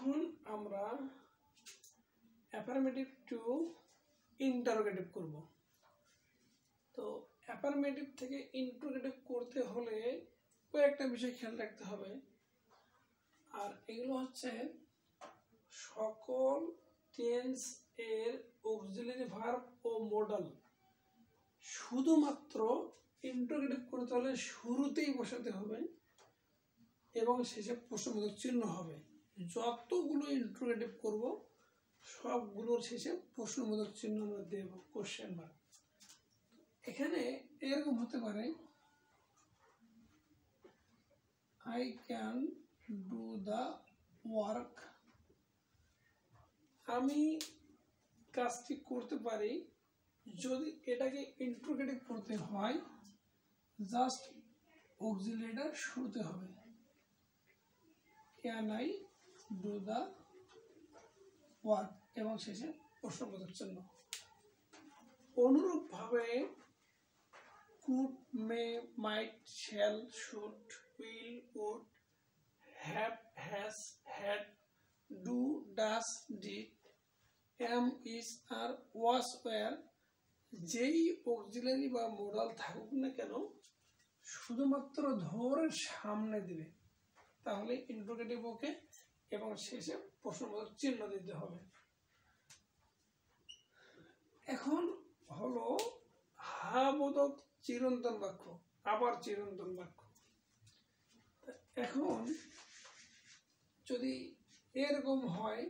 এখন আমরা অ্যাফার্মেটিভ টু ইন্টারোগেটিভ করব। তো অ্যাফার্মেটিভ থেকে ইন্টারোগেটিভ করতে হলে কয়েকটা বিষয় খেয়াল রাখতে হবে। আর এগুলো হচ্ছে সকল টেন্স এর অক্সিলারি ভার্ব ও মডেল শুধুমাত্র ইন্টারোগেটিভ করতে হলে শুরুতেই বসাতে হবে এবং শেষে প্রশ্নবোধক চিহ্ন হবে। যতগুলো ইন্টারোগেটিভ করব, সবগুলোর শেষে প্রশ্নবোধক চিহ্ন আমরা দেব কোশ্চেন মার্ক এখানে এরকম হতে পারে I can do the work আমি কাজটি করতে পারি যদি এটাকে ইন্ট্রোগেটিভ করতে হয় জাস্ট অক্সিলেটার শুরুতে হবে। Can I do the work এবং শেষে প্রশ্নবোধক চিহ্ন। অনুরূপভাবে could may, might, shall should will would have has had, do, does did am, is, are was, were, যেই অক্সিলারি বা মোডাল থাকুক না কেন, শুধুমাত্র ধরে সামনে দিবে। তাহলে ইন্ট্রোগেটিভ ওকে এবং শেষে প্রশ্নবোধক চিহ্ন দিতে হবে। এখন হলো হাবোধক চিরন্তন বাক্য, আবার চিরন্তন বাক্য। এখন যদি এরকম হয়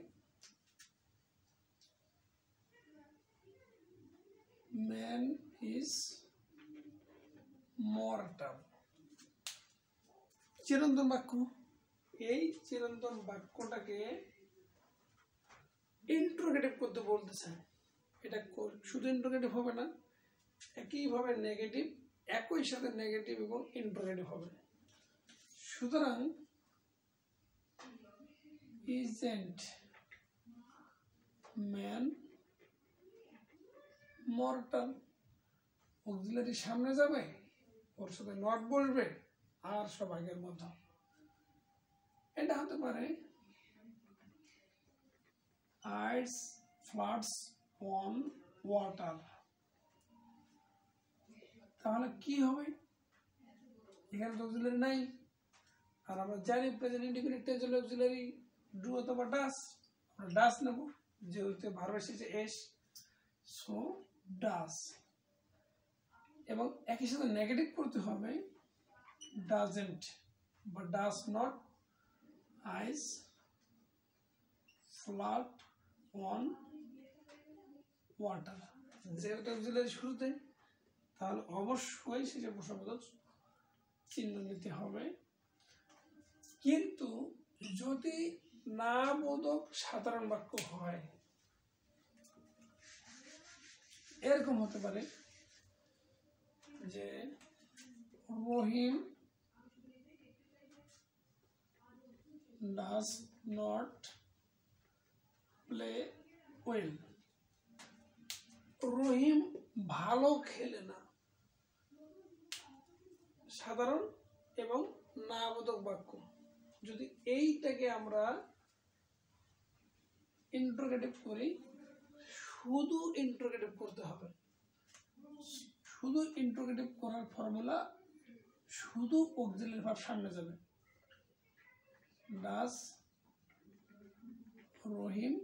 ম্যান ইজ মর্টাল চিরন্তন বাক্য। এই চিরন্তন বাক্যটাকে ইন্ট্রোগেটিভ করতে বলতেছে? এটা শুধু ইন্ট্রোগেটিভ হবে না, একইভাবে নেগেটিভ একই সাথে নেগেটিভ এবং ইন্ট্রোগেটিভ হবে। সুতরাং ইজেন্ট ম্যান মর্টাল অক্সিলারি সামনে যাবে, ওর সাথে নট বসবে, আর সব আগের মতো এটা হতে পারে আইস ফ্লাডস অন ওয়াটার। তাহলে কি হবে? এখানে তো অক্সিলারি নাই। আর আমরা জানি প্রেজেন্ট ইন্ডিপেন্ডেন্ট টেন্স হলো অক্সিলারি ডু অথবা ডাস আমরা ডাস নেব, যেহেতু ভার্ব এসেছে এস সো ডাস এবং একই সাথে নেগেটিভ করতে হবে ডাজেন্ট বা does not ice float on water যেহেতু অক্সিলারি শুরুতে। তাহলে অবশ্যই সেটা প্রশ্নবোধক চিহ্ন নিতে হবে। কিন্তু যদি না বোধক সাধারণ বাক্য হয়, এরকম হতে পারে যে Rahim does not play well Rahim ভালো খেলে না। সাধারণ এবং না বোধক বাক্য। যদি এইটাকে আমরা ইন্ট্রোগেটিভ করি, শুধু ইন্ট্রোগেটিভ করতে হবে। শুধু ইন্ট্রোগেটিভ করার ফর্মুলা শুধু অক্সিলারি ভাব সামনে যাবে। Does Rahim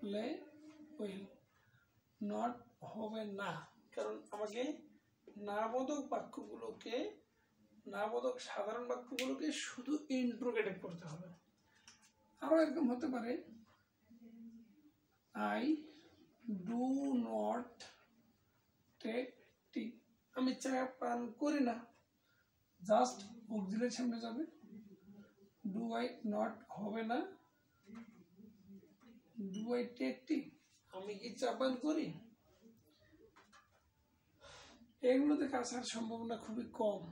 play will not হবে না, কারণ আমাকে নাবোধক বাক্যগুলোকে, নাবোধক সাধারণ বাক্যগুলোকে শুধু ইন্ট্রোগেটিভ করতে হবে। আরও এরকম হতে পারে I do not take tea আমি চা পান করি না জাস্ট অক্সিলের সামনে যাবে। ডু আই নট হবে না? ডু আই টেক আমি কি চা পান করি? এগুলোতে আসার সম্ভাবনা খুবই কম।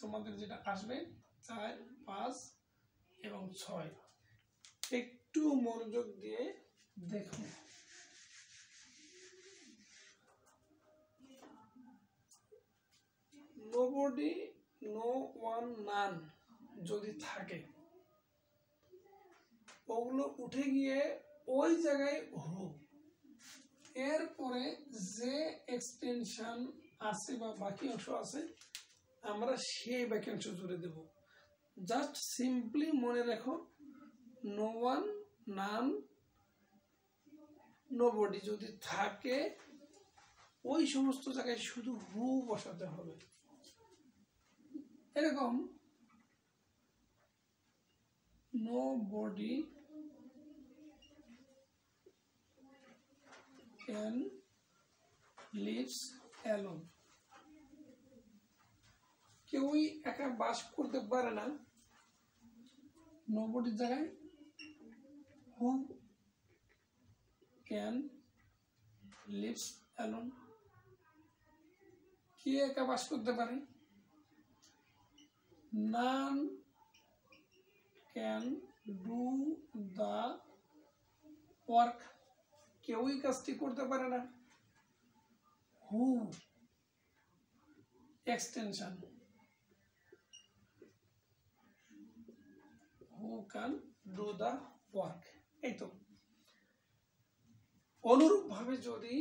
তোমাদের যেটা আসবে, চার, পাঁচ এবং ছয়। একটু মনোযোগ দিয়ে দেখো। নোবডি নো ওয়ান নান যদি থাকে। ওগুলো উঠে গিয়ে ওই জায়গায় হু এরপরে যে এক্সটেনশন আছে বা বাকি অংশ আছে, আমরা সেই বাকি অংশ জুড়ে দেব। জাস্ট সিম্পলি মনে রেখো no one none no body যদি থাকে, ওই সমস্ত জায়গায় শুধু হু বসাতে হবে। এরকম বডি ক্যান লিভস অ্যালোন কেউই একা বাস করতে পারে না। নোবডির জায়গায় হু ক্যান লিভস অ্যালোন কে একা বাস করতে পারে? None can do the work কেউই কাজটি করতে পারে না। Who extension who can do the work এই তো। অনুরূপভাবে যদি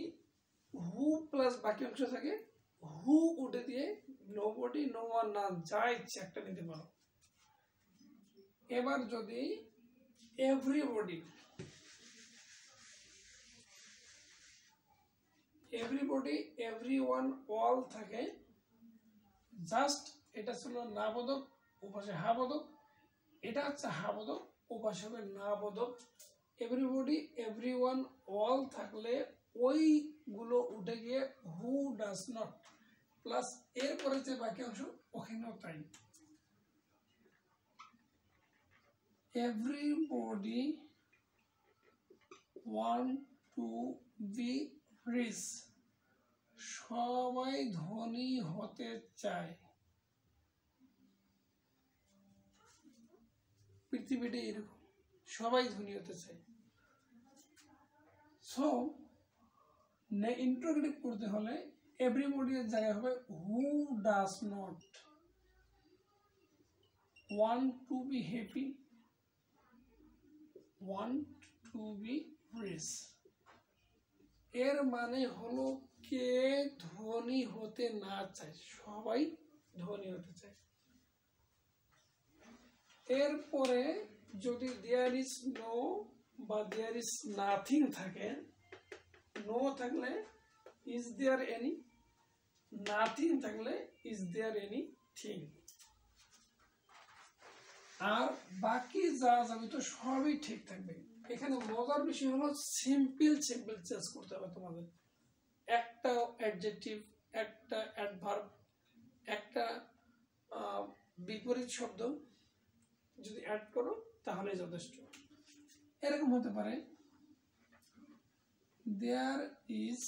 হু প্লাস বাকি অংশ থাকে হু উঠে দিয়ে নো বডি নো ওয়ান না, যা ইচ্ছে একটা নিতে পারো। এবার যদি everybody everybody every one all থাকে জাস্ট এটা ছিল না বোধক ওপাশে হা বোধক এটা হচ্ছে হা বোধক ওপাশে হবে না বোধক এভরিবডি এভরি ওয়ান অল থাকলে ওইগুলো উঠে গিয়ে হু ডাজ নট প্লাস এরপরে যে বাকি অংশ ওখানেও তাই। Everybody want to be rich সবাই ধনী হতে চায়। পৃথিবীটা এরকম। সবাই ধনী হতে চায়। সো ইন্টারোগেটিভ করতে হলে এভরিবডি এর জায়গায় হবে who does not want to be happy want to be rich এর মানে হলো কে ধনী হতে না চায়, সবাই ধনী হতে চায়। এরপরে যদি দেয়ার ইজ নো বা দেয়ার ইজ নাথিং থাকে নো থাকলে ইজ দেয়ার এনি নাথিং থাকলে ইজ দেয়ার এনি থিং আর বাকি যা যাবে তো সবই ঠিক থাকবে। এখানে মজার বিষয় হলো সিম্পল সিম্পল চেঞ্জ করতে হবে তোমাদের। একটা অ্যাডজেক্টিভ একটা অ্যাডভার্ব একটা বিপরীত শব্দ যদি অ্যাড করো তাহলে যথেষ্ট। এরকম হতে পারে। There is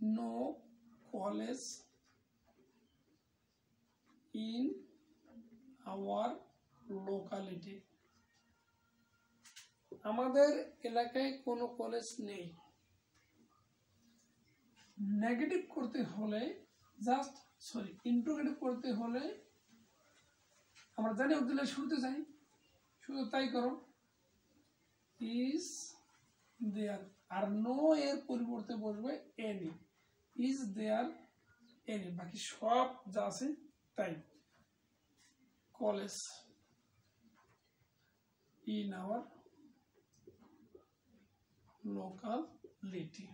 no college in our locality আমাদের এলাকায় কোনো কলেজ নেই। নেগেটিভ করতে হলে জাস্ট সরি ইন্ট্রোগেটিভ করতে হলে, আমরা জানি অব্দুল্লাহ শুরুতে যাই। শুধু তাই করো। ইজ দেয়ার আর নো এর পরিবর্তে বসবে এনি ইজ দেয়ার এনি বাকি সব যা আছে তাই। college in our locality.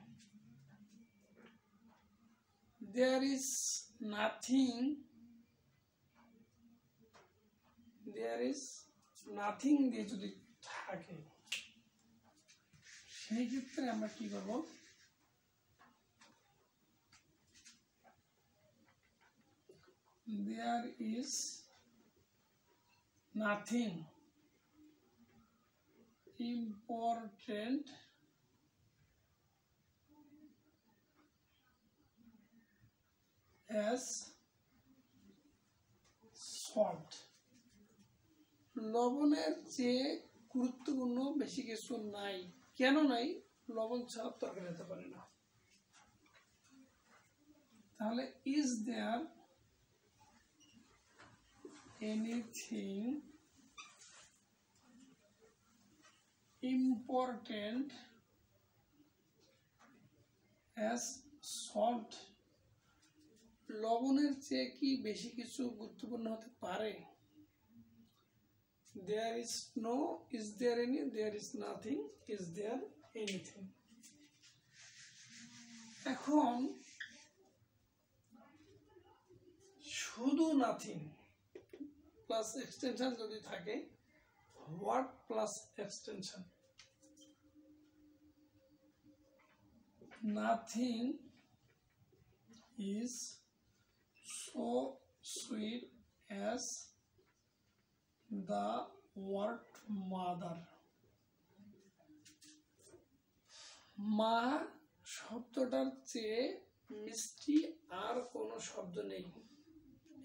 There is nothing, there is nothing দিয়ে যদি থাকে সেই ক্ষেত্রে আমরা কি করব there is nothing. Important. As salt. লবণের চেয়ে গুরুত্বপূর্ণ বেশি কিছু নাই। কেন নাই? লবণ ছাড়া তরকারি হতে পারে না। তাহলে is there anything important as salt. লবণের চেয়ে কি বেশি কিছু গুরুত্বপূর্ণ হতে পারে? There is no is there any there is nothing is there anything এখন শুধু নাথিং প্লাস এক্সটেনশন যদি থাকে what plus extension nothing is so sweet as the word mother মা শব্দটার চেয়ে মিষ্টি আর কোনো শব্দ নেই,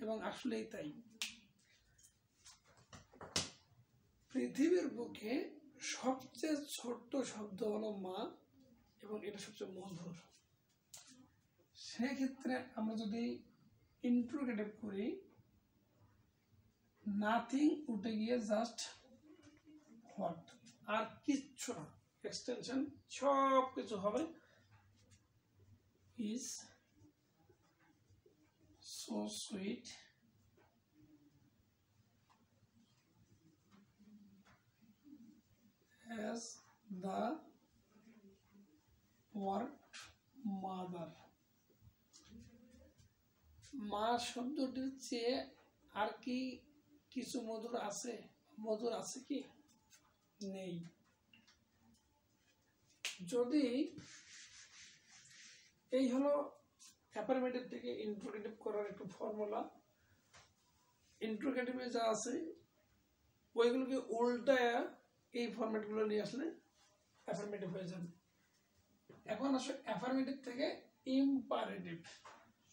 এবং আসলেই তাই। পৃথিবীর বুকে সবচেয়ে ছোট্ট শব্দ হলো মা, এবং এটা সবচেয়ে মধুর। সেক্ষেত্রে আমরা যদি ইন্ট্রোগেটিভ করি নাথিং উঠে গিয়ে জাস্ট হোয়াট আর কিচ্ছু না। এক্সটেনশন সব কিছু হবে is so sweet as the word mother. মা শব্দটির চেয়ে আর কি কিছু মধুর আছে? মধুর আছে কি? নেই। যদি এই হলো অ্যাফার্মেটিভ থেকে ইন্ট্রোগেটিভ করার একটু ফর্মুলা। ইন্ট্রোগেটিভে যা আছে, ওইগুলোকে উল্টায় এই ফরম্যাটগুলো নিয়ে আসলে অ্যাফার্মেটিভ হয়ে যাবে। এখন আসলে অ্যাফার্মেটিভ থেকে ইম্পারেটিভ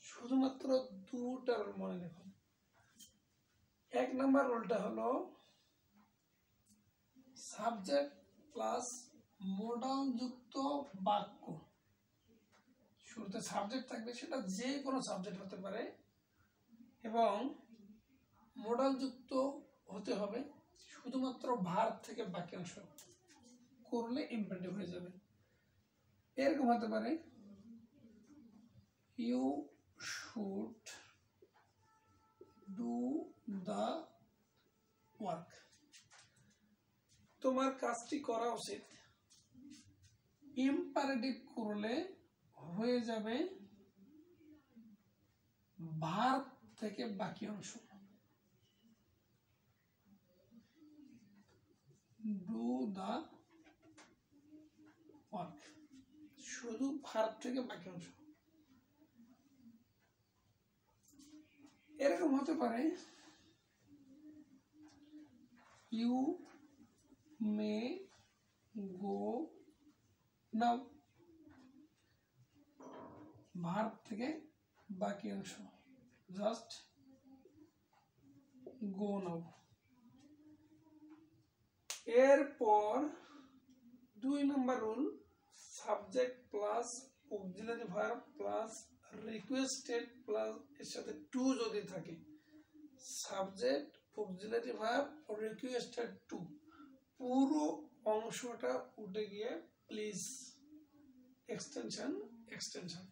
শুধুমাত্র দুটা রোল মনে রাখুন এক নম্বর রোলটা হলো সাবজেক্ট প্লাস মোডাল যুক্ত বাক্য। শুরুতে সাবজেক্ট থাকবে, সেটা যে কোনো সাবজেক্ট হতে পারে। এবং মোডাল যুক্ত হতে হবে। শুধুমাত্র ভার থেকে বাক্যাংশ করলে ইম্পারেটিভ হয়ে যাবে। এরকম হতে পারে you should do the work তোমার কাজটি করা উচিত। ইম্পারেটিভ করলে হয়ে যাবে ভার থেকে বাকি অংশ। ডু দা ওয়ার্ক শুধু ভার থেকে বাকি অংশ। এরকম হতে পারে ইউ মে গো নাও ভার থেকে বাকি অংশ। জাস্ট গো নাও এরপর দুই নম্বর rule subject plus auxiliary verb plus requested plus এর সাথে টু যদি থাকে subject auxiliary verb requested to পুরো অংশটা উঠে গিয়ে প্লিজ এক্সটেনশন এক্সটেনশন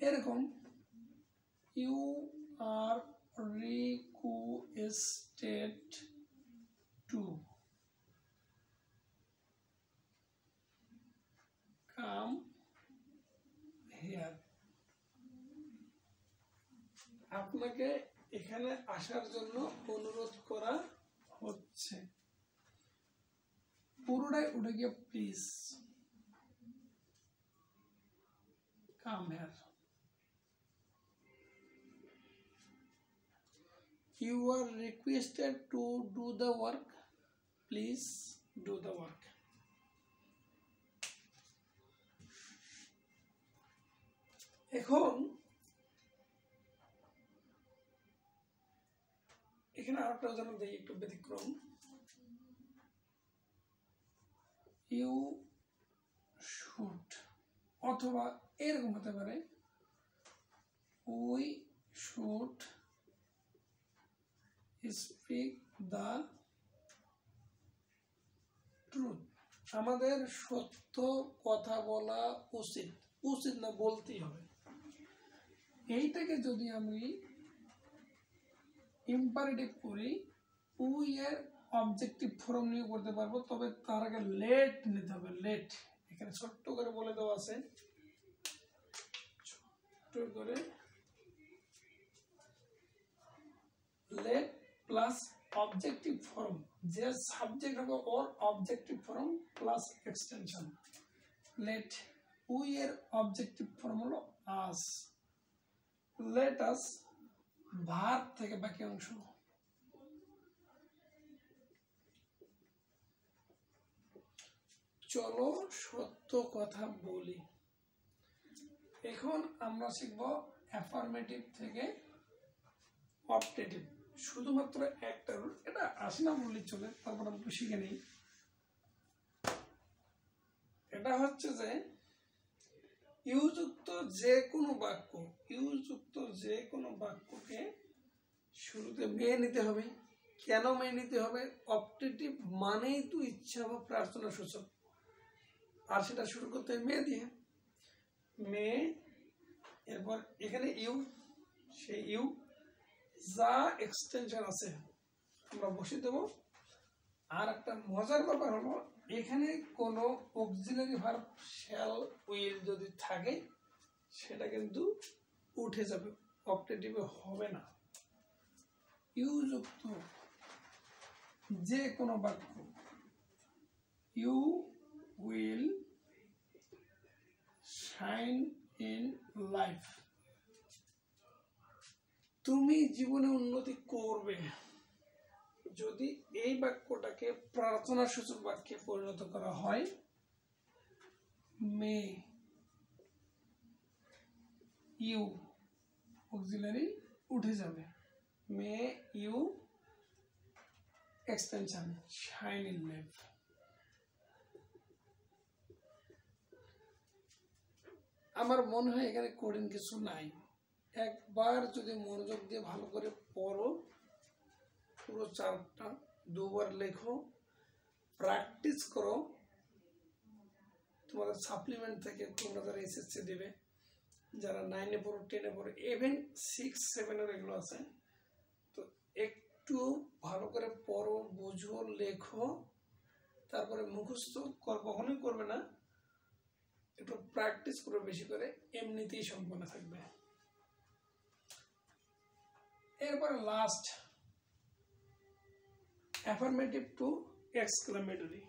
এরকম you are requested to. Come here. আপনাকে এখানে আসার জন্য অনুরোধ করা হচ্ছে। পুরোটাই উঠে গিয়ে please come here. You are requested to do the work, please do the work. এখন এখানে আরেকটা উদাহরণ দিই একটু ব্যতিক্রম। ইউ শুড অথবা এরকম হতে পারে we should speak the truth আমাদের সত্য কথা বলা উচিত। উচিত না, বলতেই হবে। এইটাকে যদি আমি ইম্পারেটিভ করি উই এর অবজেক্টিভ ফর্ম নিয়ে করতে পারব, তবে তার আগে লেট নিতে হবে লেট এখানে ছোট্ট করে বলে দেওয়া আছে। ছোট্ট করে লেট প্লাস অবজেক্টিভ ফর্ম যে সাবজেক্ট হবে ওর objective form plus extension let we এর অবজেক্টিভ ফর্ম হলো আস লেট আস ভার থেকে বাকি অংশ চলো সত্য কথা বলি এখন আমরা শিখব অ্যাফার্মেটিভ থেকে অপটেটিভ শুধুমাত্র একটা রুল এটা আসে না বললেই চলে, তারপর একটু শিখে নিই। এটা হচ্ছে যে, ইউযুক্ত যে কোনো বাক্য, ইউযুক্ত যে কোনো বাক্যকে শুরুতে মেয়ে নিতে হবে। কেন মেয়ে নিতে হবে? অপটেটিভ মানেই তো ইচ্ছা বা প্রার্থনা সূচক। আর সেটা শুরু করতে হবে মেয়ে দিয়ে। মেয়ে, এরপর এখানে ইউ সেই ইউ যা এক্সটেনশন আছে, আমরা বসিয়ে দেব। আর একটা মজার ব্যাপার হলো, এখানে কোনো অক্সিলারি ভার্ব শ্যাল উইল যদি থাকে, সেটা কিন্তু উঠে যাবে অপটেটিভে হবে না। ইউযুক্ত যে কোনো বাক্য you will shine in life তুমি জীবনে উন্নতি করবে। যদি এই বাক্যটাকে প্রার্থনা সূচক বাক্যে পরিণত করা হয়, মে ইউ অক্সিলারি উঠে যাবে। May you extension shine in life আমার মনে হয় এখানে কঠিন কিছু নাই। একবার যদি মনোযোগ দিয়ে ভালো করে পড়ো, পুরো চারটা, দুবার লেখো প্র্যাকটিস করো, তোমাদের সাপ্লিমেন্ট থেকে তোমরা যারা এসএসসি দেবে, যারা নাইনে পড়ো টেনে পড়ো ইভেন সিক্স সেভেনের এগুলো আছে, তো একটু ভালো করে পড়ো, বুঝো, লেখো, তারপরে মুখস্থ কখনোই করবে না, একটু প্র্যাকটিস করো বেশি করে, এমনিতেই সম্পন্ন থাকবে। এরপরে লাস্ট অ্যাফার্মেটিভ টু এক্সক্লামেটরি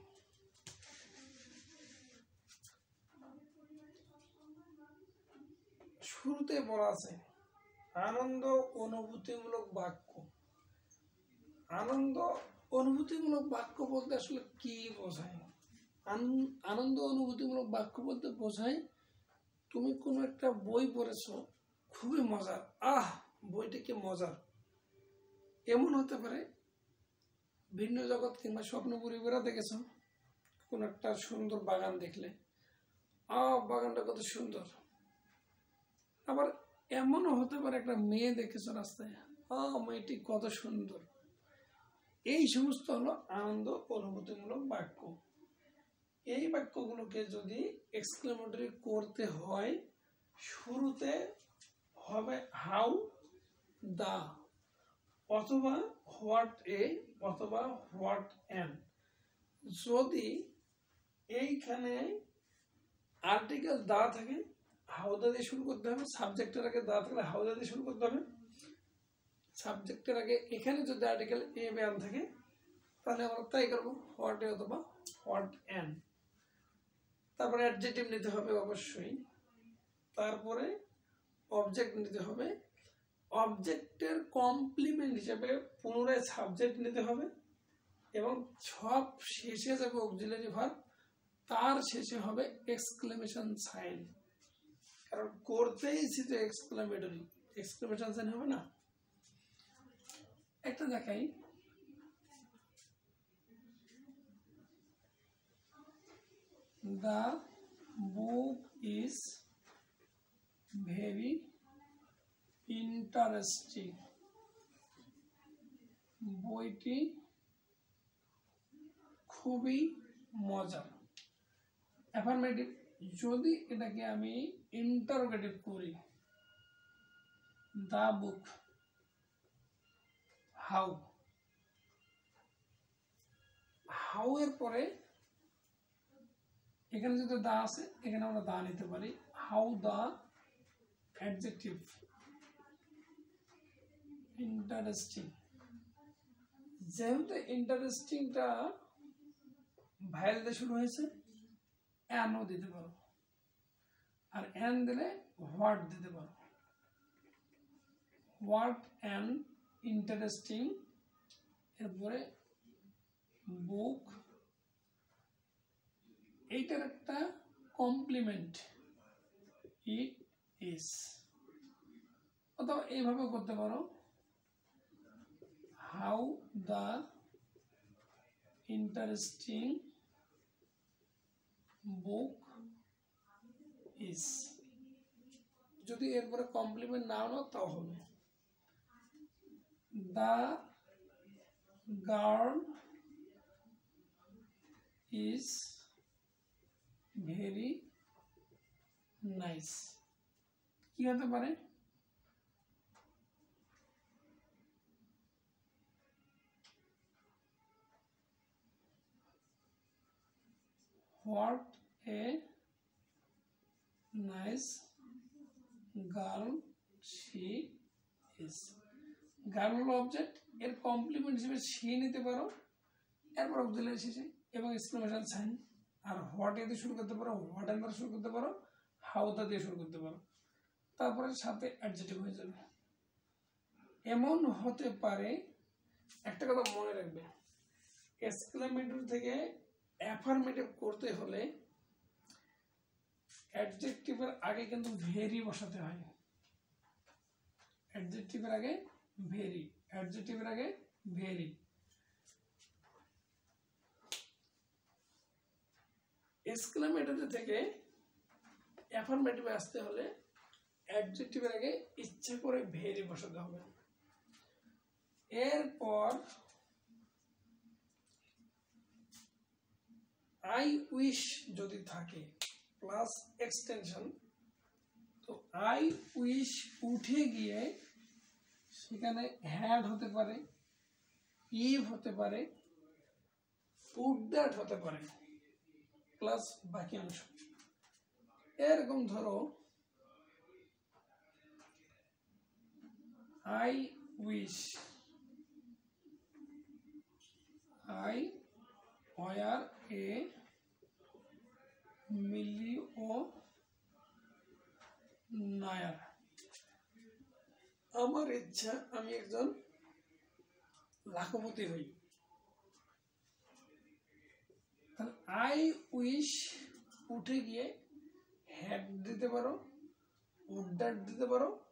শুরুতে বলা আছে, আনন্দ অনুভূতিমূলক বাক্য। আনন্দ অনুভূতিমূলক বাক্য বলতে আসলে কি বোঝায় আন- আনন্দ অনুভূতিমূলক বাক্য বলতে বোঝায়, তুমি কোনো একটা বই পড়েছো, খুবই মজার, আহ! বইটা কি মজার। এমন হতে পারে, ভিন্ন জগৎ কিংবা স্বপ্নপুরী বেড়াতে গেছো, কোন একটা সুন্দর বাগান দেখলে। আহ, বাগানটা কত সুন্দর। আবার এমনও হতে পারে একটা মেয়ে দেখেছ রাস্তায়, আহ, মেয়েটি কত সুন্দর। এই সমস্ত হলো আনন্দ অনুভূতিমূলক বাক্য। এই বাক্যগুলোকে যদি এক্সক্লেমেটরি করতে হয়, শুরুতে হবে হাউ দা, অথবা হোয়াট এ, অথবা হোয়াট এন। যদি এইখানে আর্টিকেল দা থাকে, হাউদা দিয়ে শুরু করতে হবে, সাবজেক্টের আগে দা থাকলে হাউদা দিয়ে শুরু করতে হবে। সাবজেক্টের আগে এখানে যদি আর্টিকেল এ ব্যান থাকে, তাহলে আমরা তাই করব, হোয়াট এ অথবা হোয়াট এন। তারপরে অ্যাডজেক্টিভ নিতে হবে অবশ্যই। তারপরে অবজেক্ট নিতে হবে অবজেক্টের কমপ্লিমেন্ট হিসাবে পুনরায় সাবজেক্ট নিতে হবে এবং সব শেষে যাবে অক্সিলারি ভার্ব তার শেষে হবে এক্সক্লেমেশন সাইন কারণ করতেই তো এক্সক্লেমেটরি এক্সক্লেমেশন সাইন হবে না? একটা দেখাই। The book is very interesting. বইটি খুবই মজার। অ্যাফার্মেটিভ যদি এটাকে আমি ইন্টারোগেটিভ করি দা বুক হাউ হাউ এর পরে এখানে যদি দা আছে, এখানে আমরা দা নিতে পারি। হাউ দা অ্যাডজেক্টিভ ইন্টারেস্টিং যেহেতু ইন্টারেস্টিংটা ভাইল দিয়ে শুরু হয়েছে অ্যানও দিতে পারো। আর অ্যান দিলে হোয়াট দিতে পারো। হোয়াট অ্যান ইন্টারেস্টিং এরপরে বুক এইটার একটা কমপ্লিমেন্ট ইট ইস অথবা এইভাবে করতে পারো। How the interesting book is যদি এরপরে কমপ্লিমেন্ট না নাও, তাও হবে। The girl is very nice কি হতে পারে? What a nice girl she is girl হলো অবজেক্ট এর কমপ্লিমেন্ট হিসেবে সে নিতে পারো। এরপর অক্সিলারি শেষে এবং এক্সক্লেমেশন সাইন আর হোয়াট দিয়ে শুরু করতে পারো হোয়াট এর দ্বারা শুরু করতে পারো হাউদা দিয়ে শুরু করতে পারো। তারপরে সাথে অ্যাডজেক্টিভ হয়ে যাবে। এমন হতে পারে, একটা কথা মনে রাখবে এক্সক্লেমেটর থেকে অ্যাফার্মেটিভ করতে হলে অ্যাডজেক্টিভের আগে কিন্তু ভেরি বসাতে হয়। অ্যাডজেক্টিভের আগে ভেরি, অ্যাডজেক্টিভের আগে ভেরি। এক্সক্লেমেটর থেকে অ্যাফার্মেটিভে আসতে হলে অ্যাডজেক্টিভের আগে ইচ্ছে করে ভেরি বসাতে হবে। এরপর আই উইশ যদি থাকে প্লাস এক্সটেনশন তো আই উইশ উঠে গিয়ে সেখানে হ্যাড হতে পারে ইভ হতে পারে উড দ্যাট হতে পারে প্লাস বাকি অংশ। এরকম ধরো I wish I were a millionaire. আমার ইচ্ছা, আমি একজন লাখপতি হই। আই উইশ উঠে গিয়ে হ্যাড দিতে পারো উডার দিতে পারো,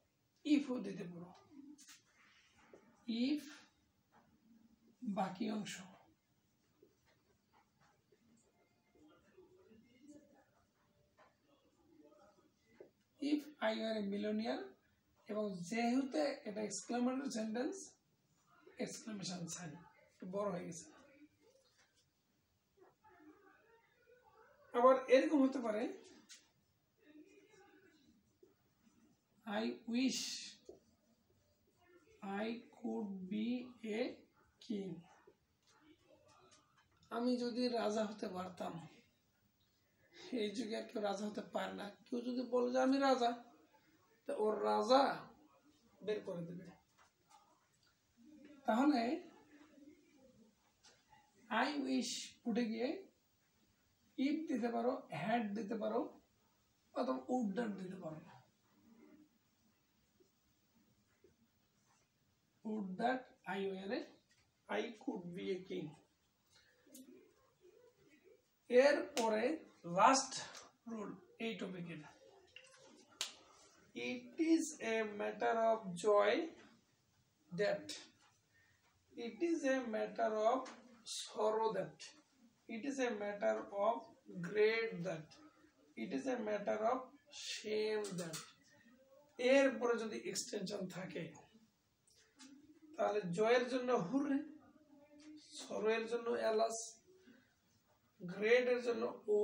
ইফও দিতে পারো। ইফ বাকি অংশ। If I are a millionaire এবং যেহেতু এটা এক্সক্লামেটরি সেন্টেন্স এক্সক্লামেশন সাইন বড় হয়ে গেছে। আবার এরকম হতে পারে I wish I could be a king আমি যদি রাজা হতে পারতাম এই যুগে আর কেউ রাজা হতে পারে না। কেউ যদি বলে যে, আমি রাজা, তো ওর রাজা বের করে দেবে। তাহলে আই উইশ উঠে গিয়ে ইট দিতে পারো হ্যাড দিতে পারো, অথবা উডার দিতে পারো। কিং এরপরে লাস্ট রুল এই টপিকের it is a matter of joy that it is a matter of sorrow that, it is a matter of great that, it is a matter of shame that এরপরে যদি extension থাকে, তাহলে জয়ের জন্য হুরে সরোয়ের জন্য alas গ্রেডের জন্য ও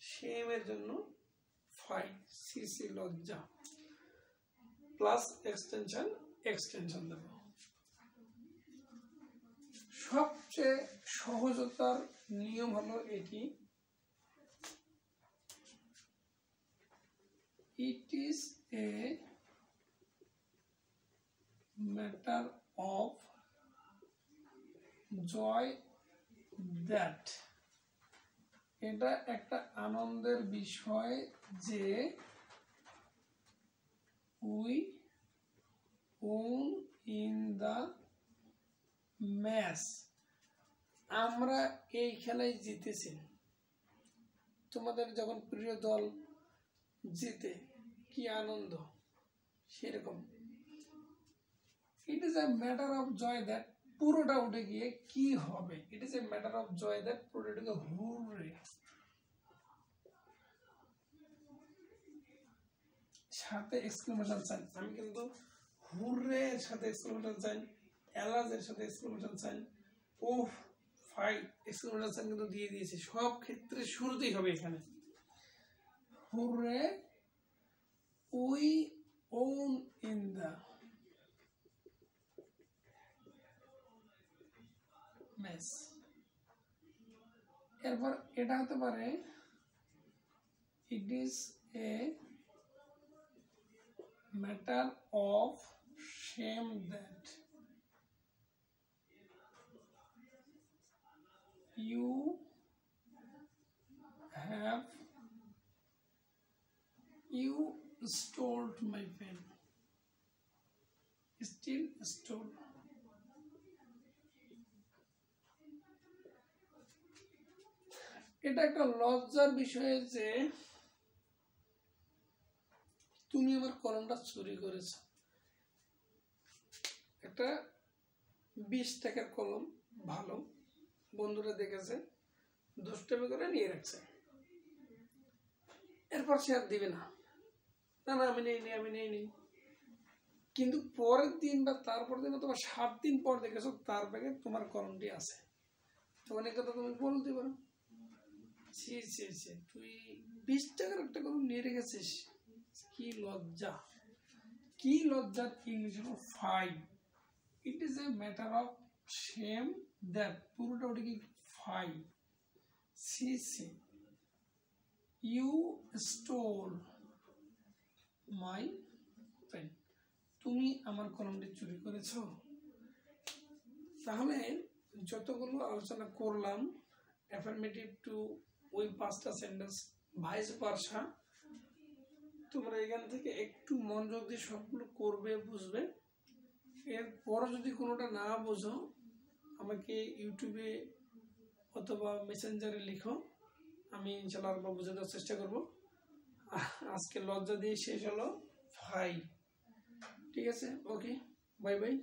শেমের জন্য ফাই সিসি লজ্জা। প্লাস এক্সটেনশন এক্সটেনশন দেবো। সবচেয়ে সহজতার নিয়ম হলো এটি। It is a matter of joy that এটা একটা আনন্দের বিষয় যে we won in the match আমরা এই খেলায় জিতেছি। তোমাদের যখন প্রিয় দল জিতে কি আনন্দ? সেরকম। It is a matter of joy that পুরোটা উঠে গিয়ে কি হবে? It is a matter of joy that পুরোটা উঠে হুরে সাথে এক্সক্লেমেশন সাইন আমি কিন্তু হুররে সাথে এক্সক্লেমেশন সাইন এলাজের সাথে এক্সক্লেমেশন সাইন ও ফাই এক্সক্লেমেশন সাইন কিন্তু দিয়ে দিয়েছে। সব ক্ষেত্রে শুরুতেই হবে এখানে। Hurray we won in the mace এরপর এটা হতে পারে it is a matter of shame that you have you stole my pen still stole এটা একটা লজ্জার বিষয় যে তুমি আমার কলমটা চুরি করেছ। একটা বিশ টাকার কলম ভালো, বন্ধুরা দেখেছে, দুষ্টমি করে নিয়ে রাখছে। এরপর সে আর দিবে না। না না, আমি নেই নি আমি নেই নি কিন্তু পরের দিন বা তারপর দিন তোমার সাত দিন পর দেখেছ, তার ব্যাগে তোমার কলমটি আছে। তখন এই কথা তুমি বলতে পারো। তুই বিশ টাকার একটা নিয়ে লজ্জা। Five it is a matter of shame পুরোটা ওটা কি সি ইউ স্টোল মাই তুমি আমার কলমটি চুরি করেছ? তাহলে যতগুলো আলোচনা করলাম অ্যাফার্মেটিভ টু ওই পাঁচটা সেন্টেন্স ভাইস ভার্সা তোমরা এখান থেকে একটু মনোযোগ দিয়ে সবগুলো করবে, বুঝবে। এরপরও যদি কোনোটা না বোঝো, আমাকে ইউটিউবে অথবা মেসেঞ্জারে লিখো। আমি ইনশাল্লাহ আরও বুঝে দেওয়ার চেষ্টা করব। আজকে লজ্জা দিয়ে শেষ হলো। ফাই ঠিক আছে? Okay bye bye